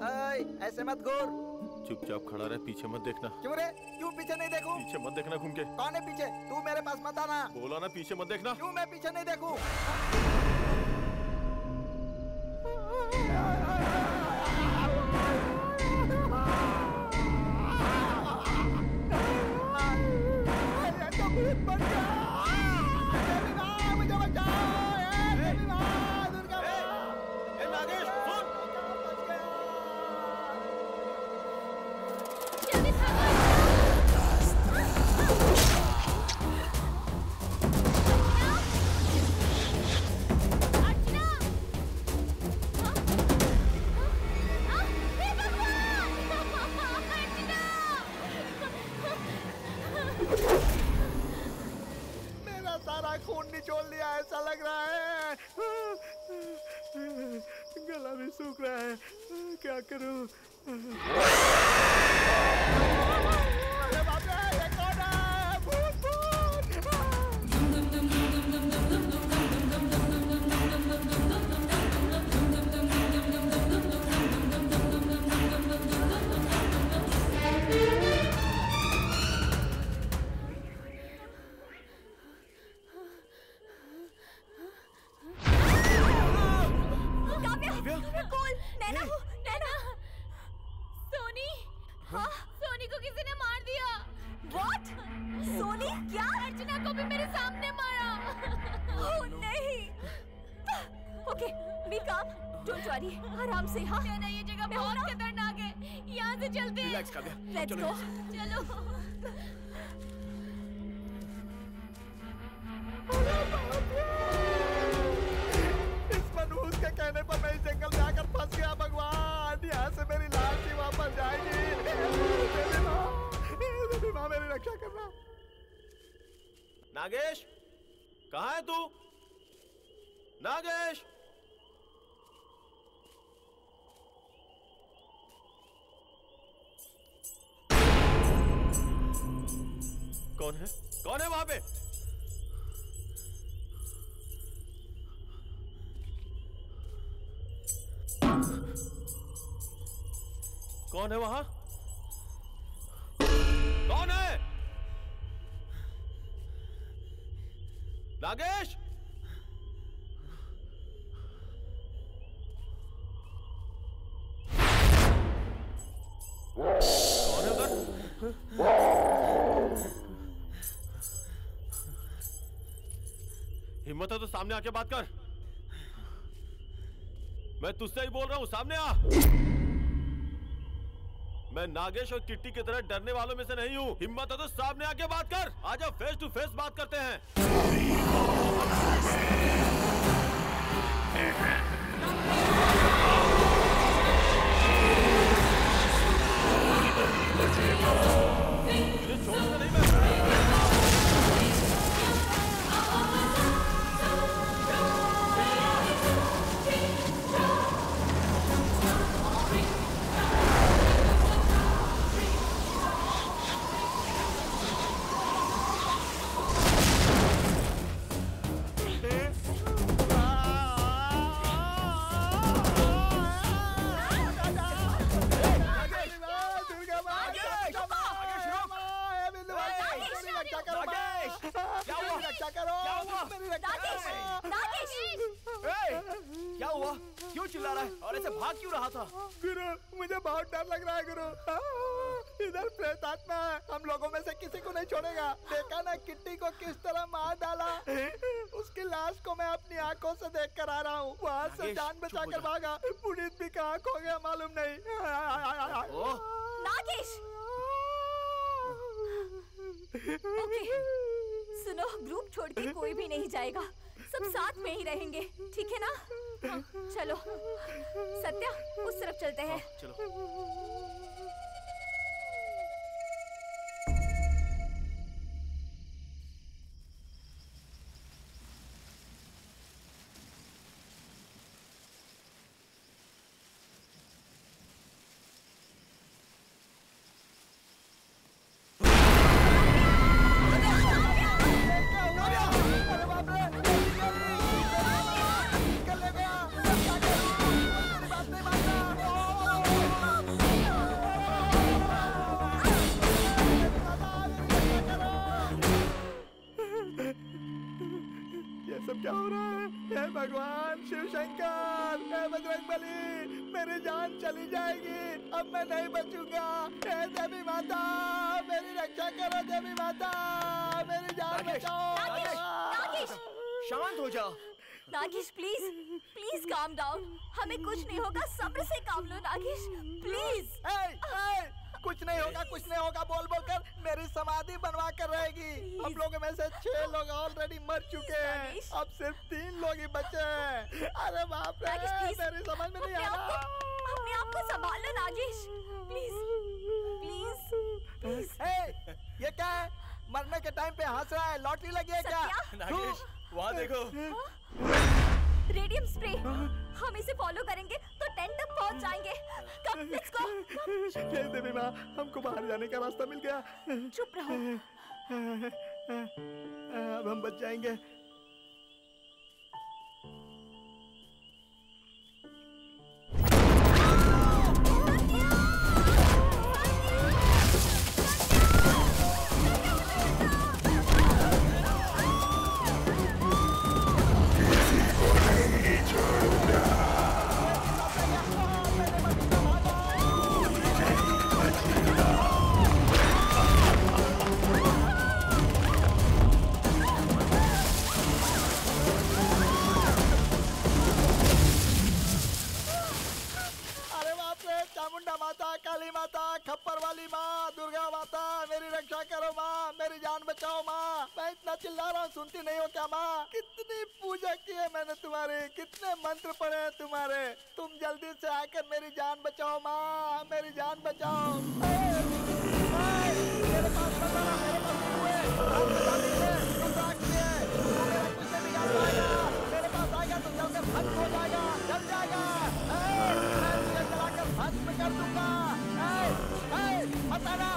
ऐ, ऐसे मत घूर। चुपचाप खड़ा रहे पीछे मत देखना। क्यों रे? क्यों पीछे नहीं देखूँ? पीछे मत देखना घूम के। कौन है पीछे? तू मेरे पास मत आना। बोला ना पीछे मत देखना। क्यों मैं पीछे नहीं देखूँ? हाँ? सोनी को किसी ने मार दिया। व्हाट सोनी? क्या? अर्चना को भी मेरे सामने मारा। ओह नहीं। Okay be calm don't worry आराम से हाँ? नैना ये जगह बहुत खतरनाक है। यहाँ से चलते हैं। रिलैक्स काव्या लेट्स चलो गो चलो। इस मनहूस के कहने पर मैं इस जंगल में आकर फंस गया भगवान। यहाँ से मेरी रक्षा करना नागेश, कहा है तू? नागेश! कौन है? कौन है वहाँ पे? कौन है वहाँ? कौन है? नागेश? कौन है उधर? हिम्मत है तो सामने आके बात कर। मैं तुझसे ही बोल रहा हूँ, सामने आ। मैं नागेश और किट्टी की तरह डरने वालों में से नहीं हूँ। हिम्मत है तो सामने आके बात कर। आज आप फेस टू फेस बात करते हैं। क्या हुआ? क्यों चिल्ला रहा है? और ऐसे भाग क्यों रहा था? गुरु मुझे बहुत डर लग रहा है गुरु। इधर प्रेत आत्मा है। हम लोगों में से किसी को नहीं छोड़ेगा। देखा ना किट्टी को किस तरह मार डाला। उसकी लाश को मैं अपनी आँखों से देख कर आ रहा हूँ। वहाँ से जान बचा कर भागा। पुनीत भी कहाँ खो गया मालूम नहीं। नागेश! ओके सुनो ग्रुप छोड़ के कोई भी नहीं जाएगा। सब साथ में ही रहेंगे ठीक है ना? हाँ, चलो। सत्या उस तरफ़ चलते हैं। चलो। शंकर हे बजरंग बली मेरी जान चली जाएगी अब मैं नहीं बचूँगा। हे देवी माता मेरी रक्षा करो देवी माता मेरी जान बचाओ। शांत हो जा Nagesh please please calm down हमें कुछ नहीं होगा सब्र से काम लो नागेश प्लीज़ ए, ए, कुछ नहीं होगा कुछ नहीं होगा बोल बोल कर मेरी समाधि बनवा कर रहेगी हम लोग में से छह लोग ऑलरेडी मर चुके हैं। अब सिर्फ़ तीन लोग ही बचे हैं। अरे बाप रे मेरी समझ में नहीं आ रहा। अपने आप को संभाल नागेश प्लीज़ प्लीज़ प्लीज़ ए, ये क्या है? मरने के टाइम पे हंस रहा है लॉटरी लगी है क्या? नागेश वहाँ देखो। Radium spray. हम इसे फॉलो करेंगे तो टेंट तक पहुँच जाएँगे। कम लेट्स गो कम देवी माँ हमको बाहर जाने का रास्ता मिल गया। चुप रहो। अब हम बच जाएँगे। माता, काली माता, खप्पर वाली माँ, दुर्गा माता, मेरी रक्षा करो माँ, मेरी जान बचाओ माँ। मैं इतना चिल्ला रहा हूँ सुनती नहीं हो क्या माँ? कितनी पूजा की है मैंने तुम्हारी, कितने मंत्र पढ़े हैं तुम्हारे। तुम जल्दी से आकर मेरी जान बचाओ माँ, मेरी जान बचाओ। मेरे पास मेरे पास हुए। ए, मत आना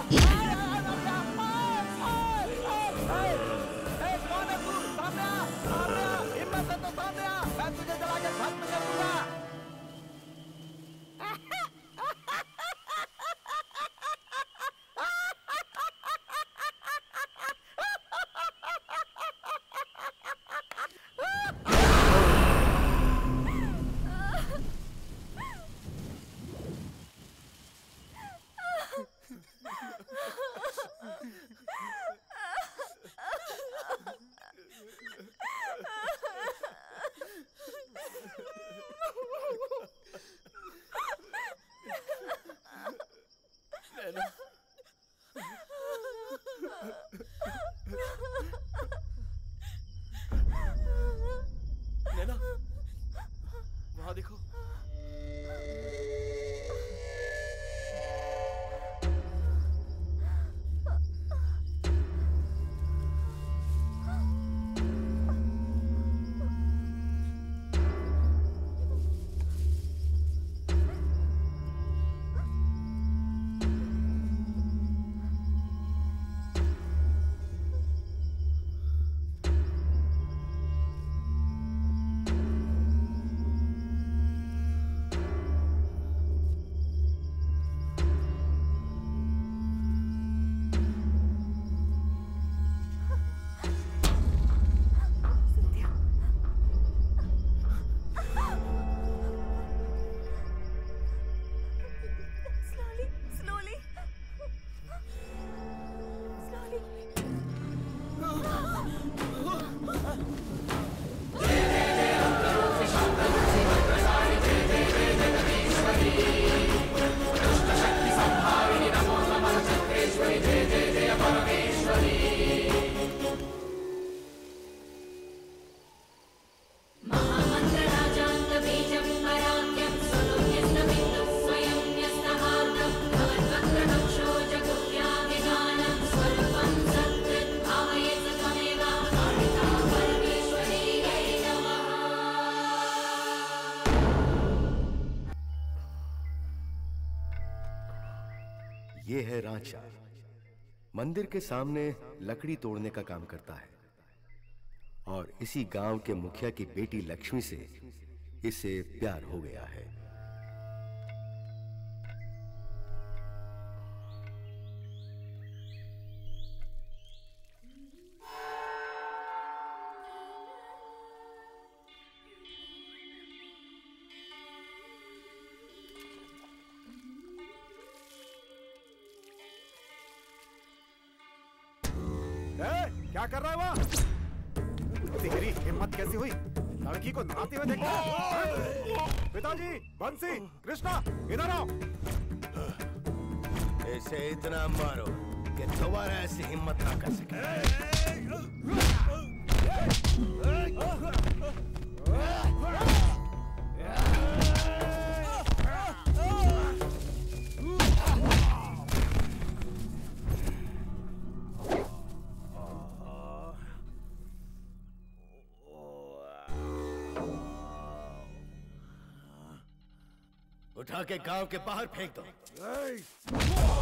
है रांचा मंदिर के सामने लकड़ी तोड़ने का काम करता है। और इसी गाँव के मुखिया की बेटी लक्ष्मी से इसे प्यार हो गया है। उठा के गाँव के बाहर फेंक दो।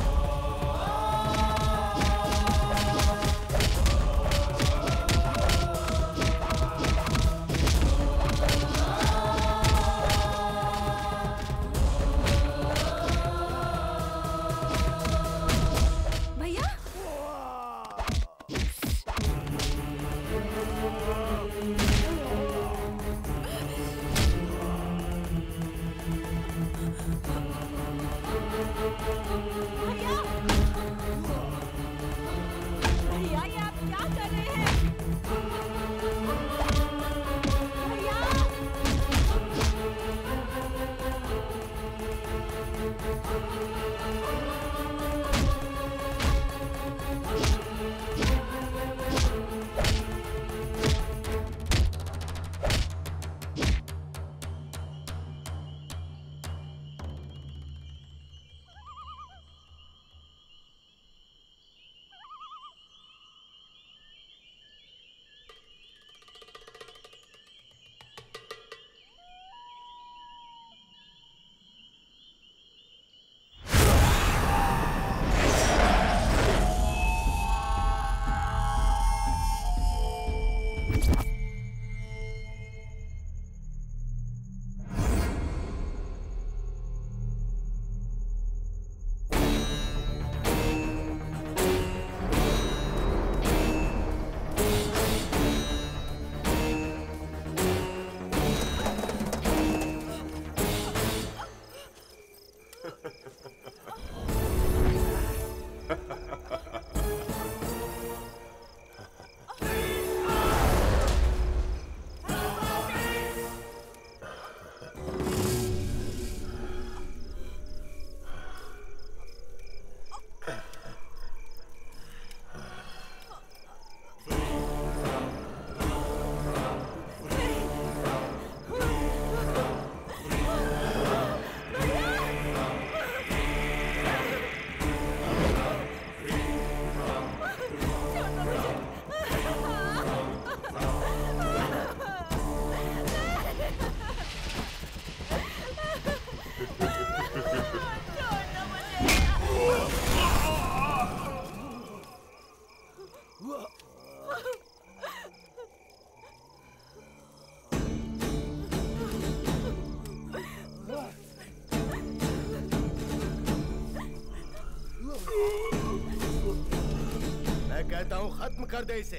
खत्म कर दे इसे।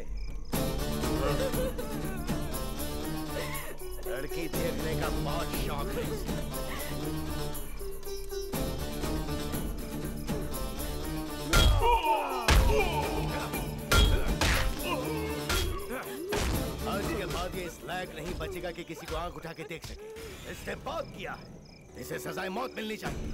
लड़की देखने का बहुत शौक है। आज के बाद ये इस लायक नहीं बचेगा कि किसी को आँख उठा के देख सके। इसने बहुत किया है। इसे सजाए मौत मिलनी चाहिए।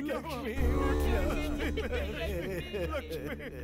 लक्ष्मी लक्ष्मी लक्ष्मी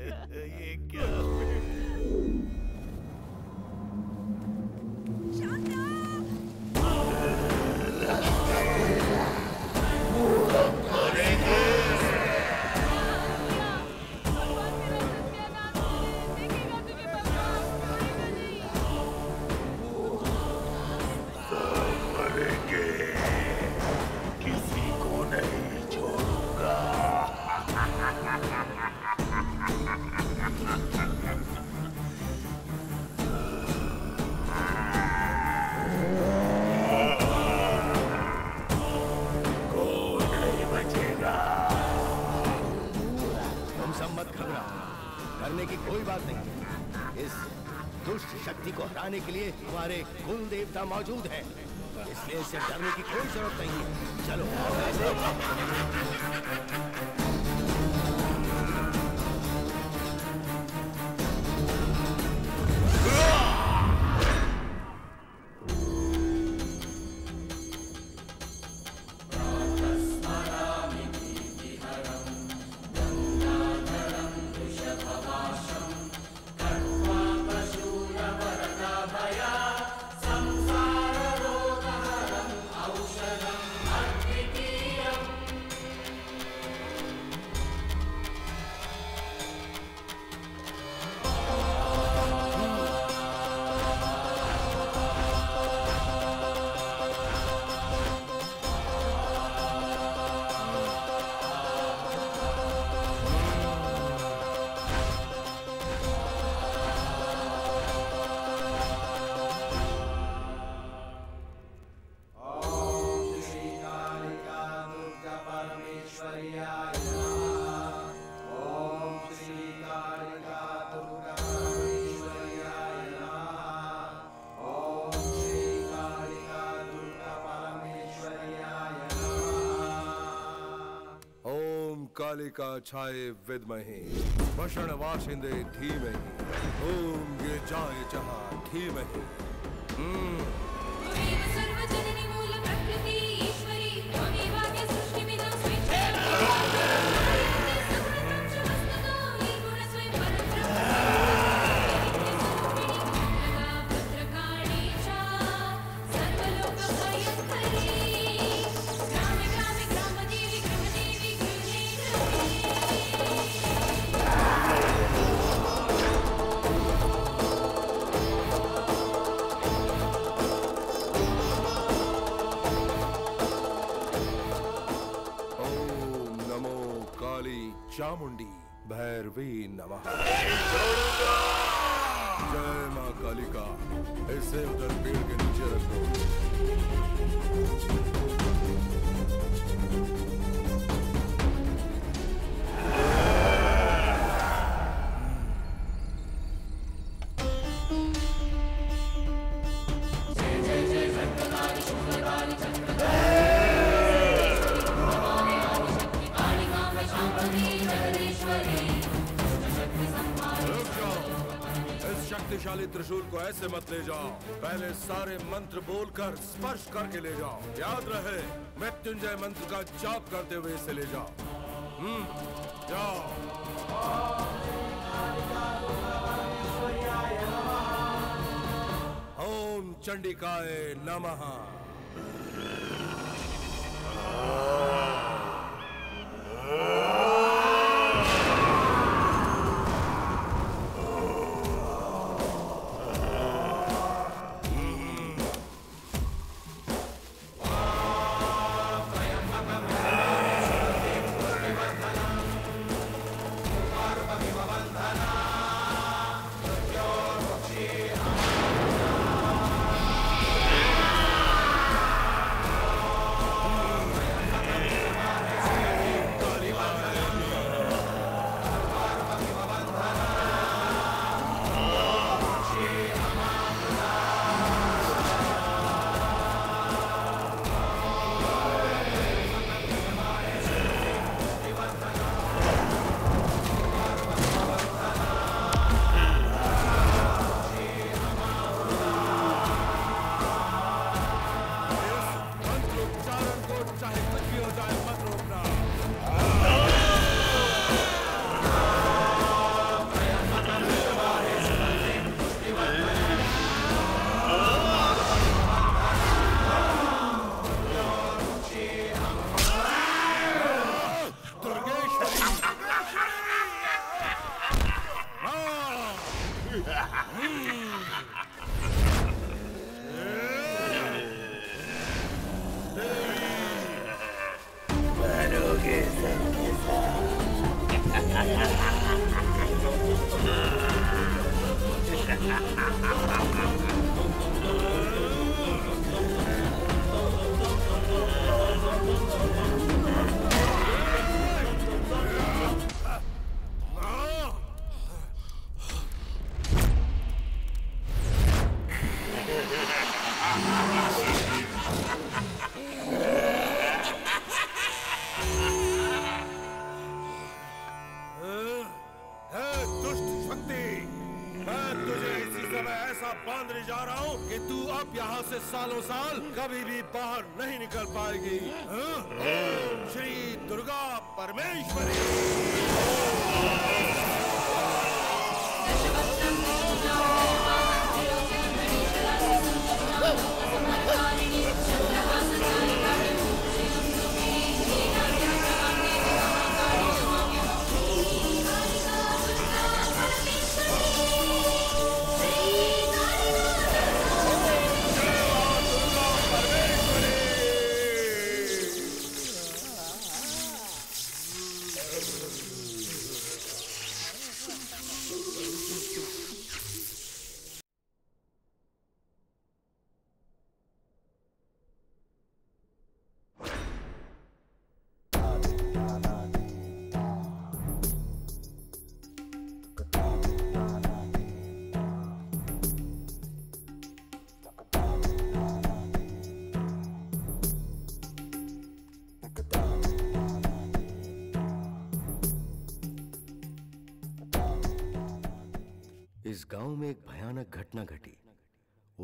मौजूद है। इसलिए इसे डरने की कोई ज़रूरत नहीं। कालिका छाये विद्महे। भषण वाशिंदे धीमहि। ओम गिरजाय चहा धीमहि। सर्वजननी मूल प्रकृति ईश्वरी ऐसे मत ले जाओ। पहले सारे मंत्र बोलकर, स्पर्श करके ले जाओ। याद रहे, मृत्युंजय मंत्र का जाप करते हुए इसे ले जाओ। हम्म जाओ। ओम चंडिकाए नमः।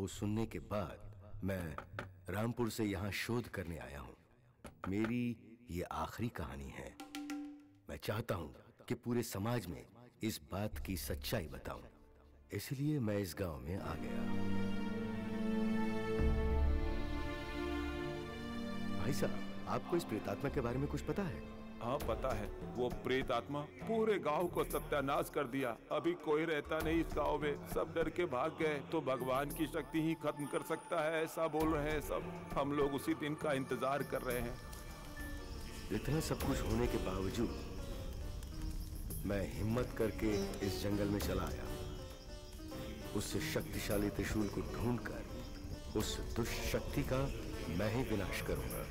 सुनने के बाद मैं रामपुर से यहाँ शोध करने आया हूँ। मेरी ये आखिरी कहानी है। मैं चाहता हूँ कि पूरे समाज में इस बात की सच्चाई बताऊँ। इसलिए मैं इस गाँव में आ गया। भाई साहब, आपको इस प्रेतात्मा के बारे में कुछ पता है? हाँ पता है, वो प्रेत आत्मा पूरे गाँव को सत्यानाश कर दिया। अभी कोई रहता नहीं इस गाँव में। सब डर के भाग गए तो भगवान की शक्ति ही खत्म कर सकता है, ऐसा बोल रहे हैं सब। हम लोग उसी दिन का इंतज़ार कर रहे हैं। इतना सब कुछ होने के बावजूद, मैं हिम्मत करके इस जंगल में चला आया। उस शक्तिशाली त्रिशूल को ढूंढकर, उस दुष्ट शक्ति का मैं ही विनाश करूँगा।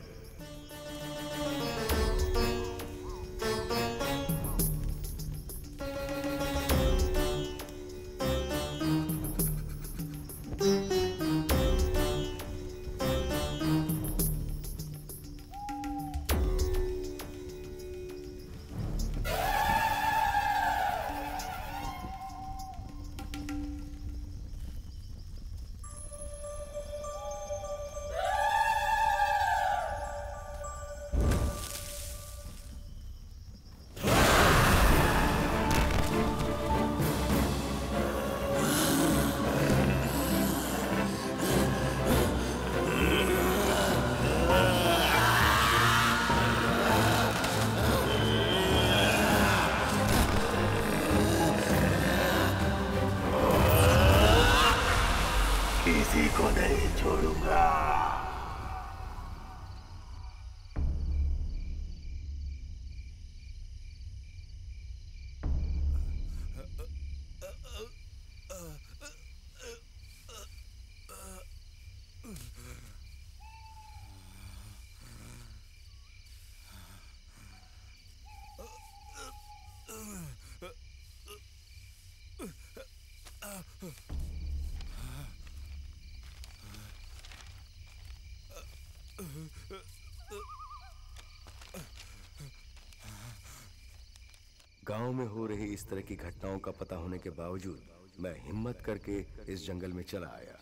गाँव में हो रही इस तरह की घटनाओं का पता होने के बावजूद मैं हिम्मत करके इस जंगल में चला आया।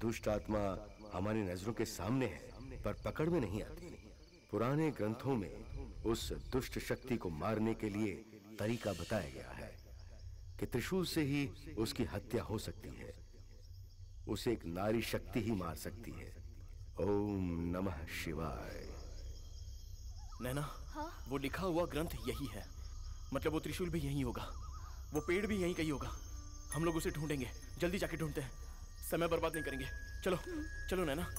दुष्ट आत्मा हमारी नज़रों के सामने है, पर पकड़ में नहीं आती। पुराने ग्रंथों में उस दुष्ट शक्ति को मारने के लिए तरीका बताया गया है कि त्रिशूल से ही उसकी हत्या हो सकती है। उसे एक नारी शक्ति ही मार सकती है। ओम नमः शिवाय। नैना हाँ? वो लिखा हुआ ग्रंथ यही है। मतलब वो त्रिशूल भी यही होगा। वो पेड़ भी यही कहीं होगा। हम लोग उसे ढूंढेंगे। जल्दी जाके ढूंढते हैं। समय बर्बाद नहीं करेंगे। चलो चलो नैना।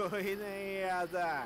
पे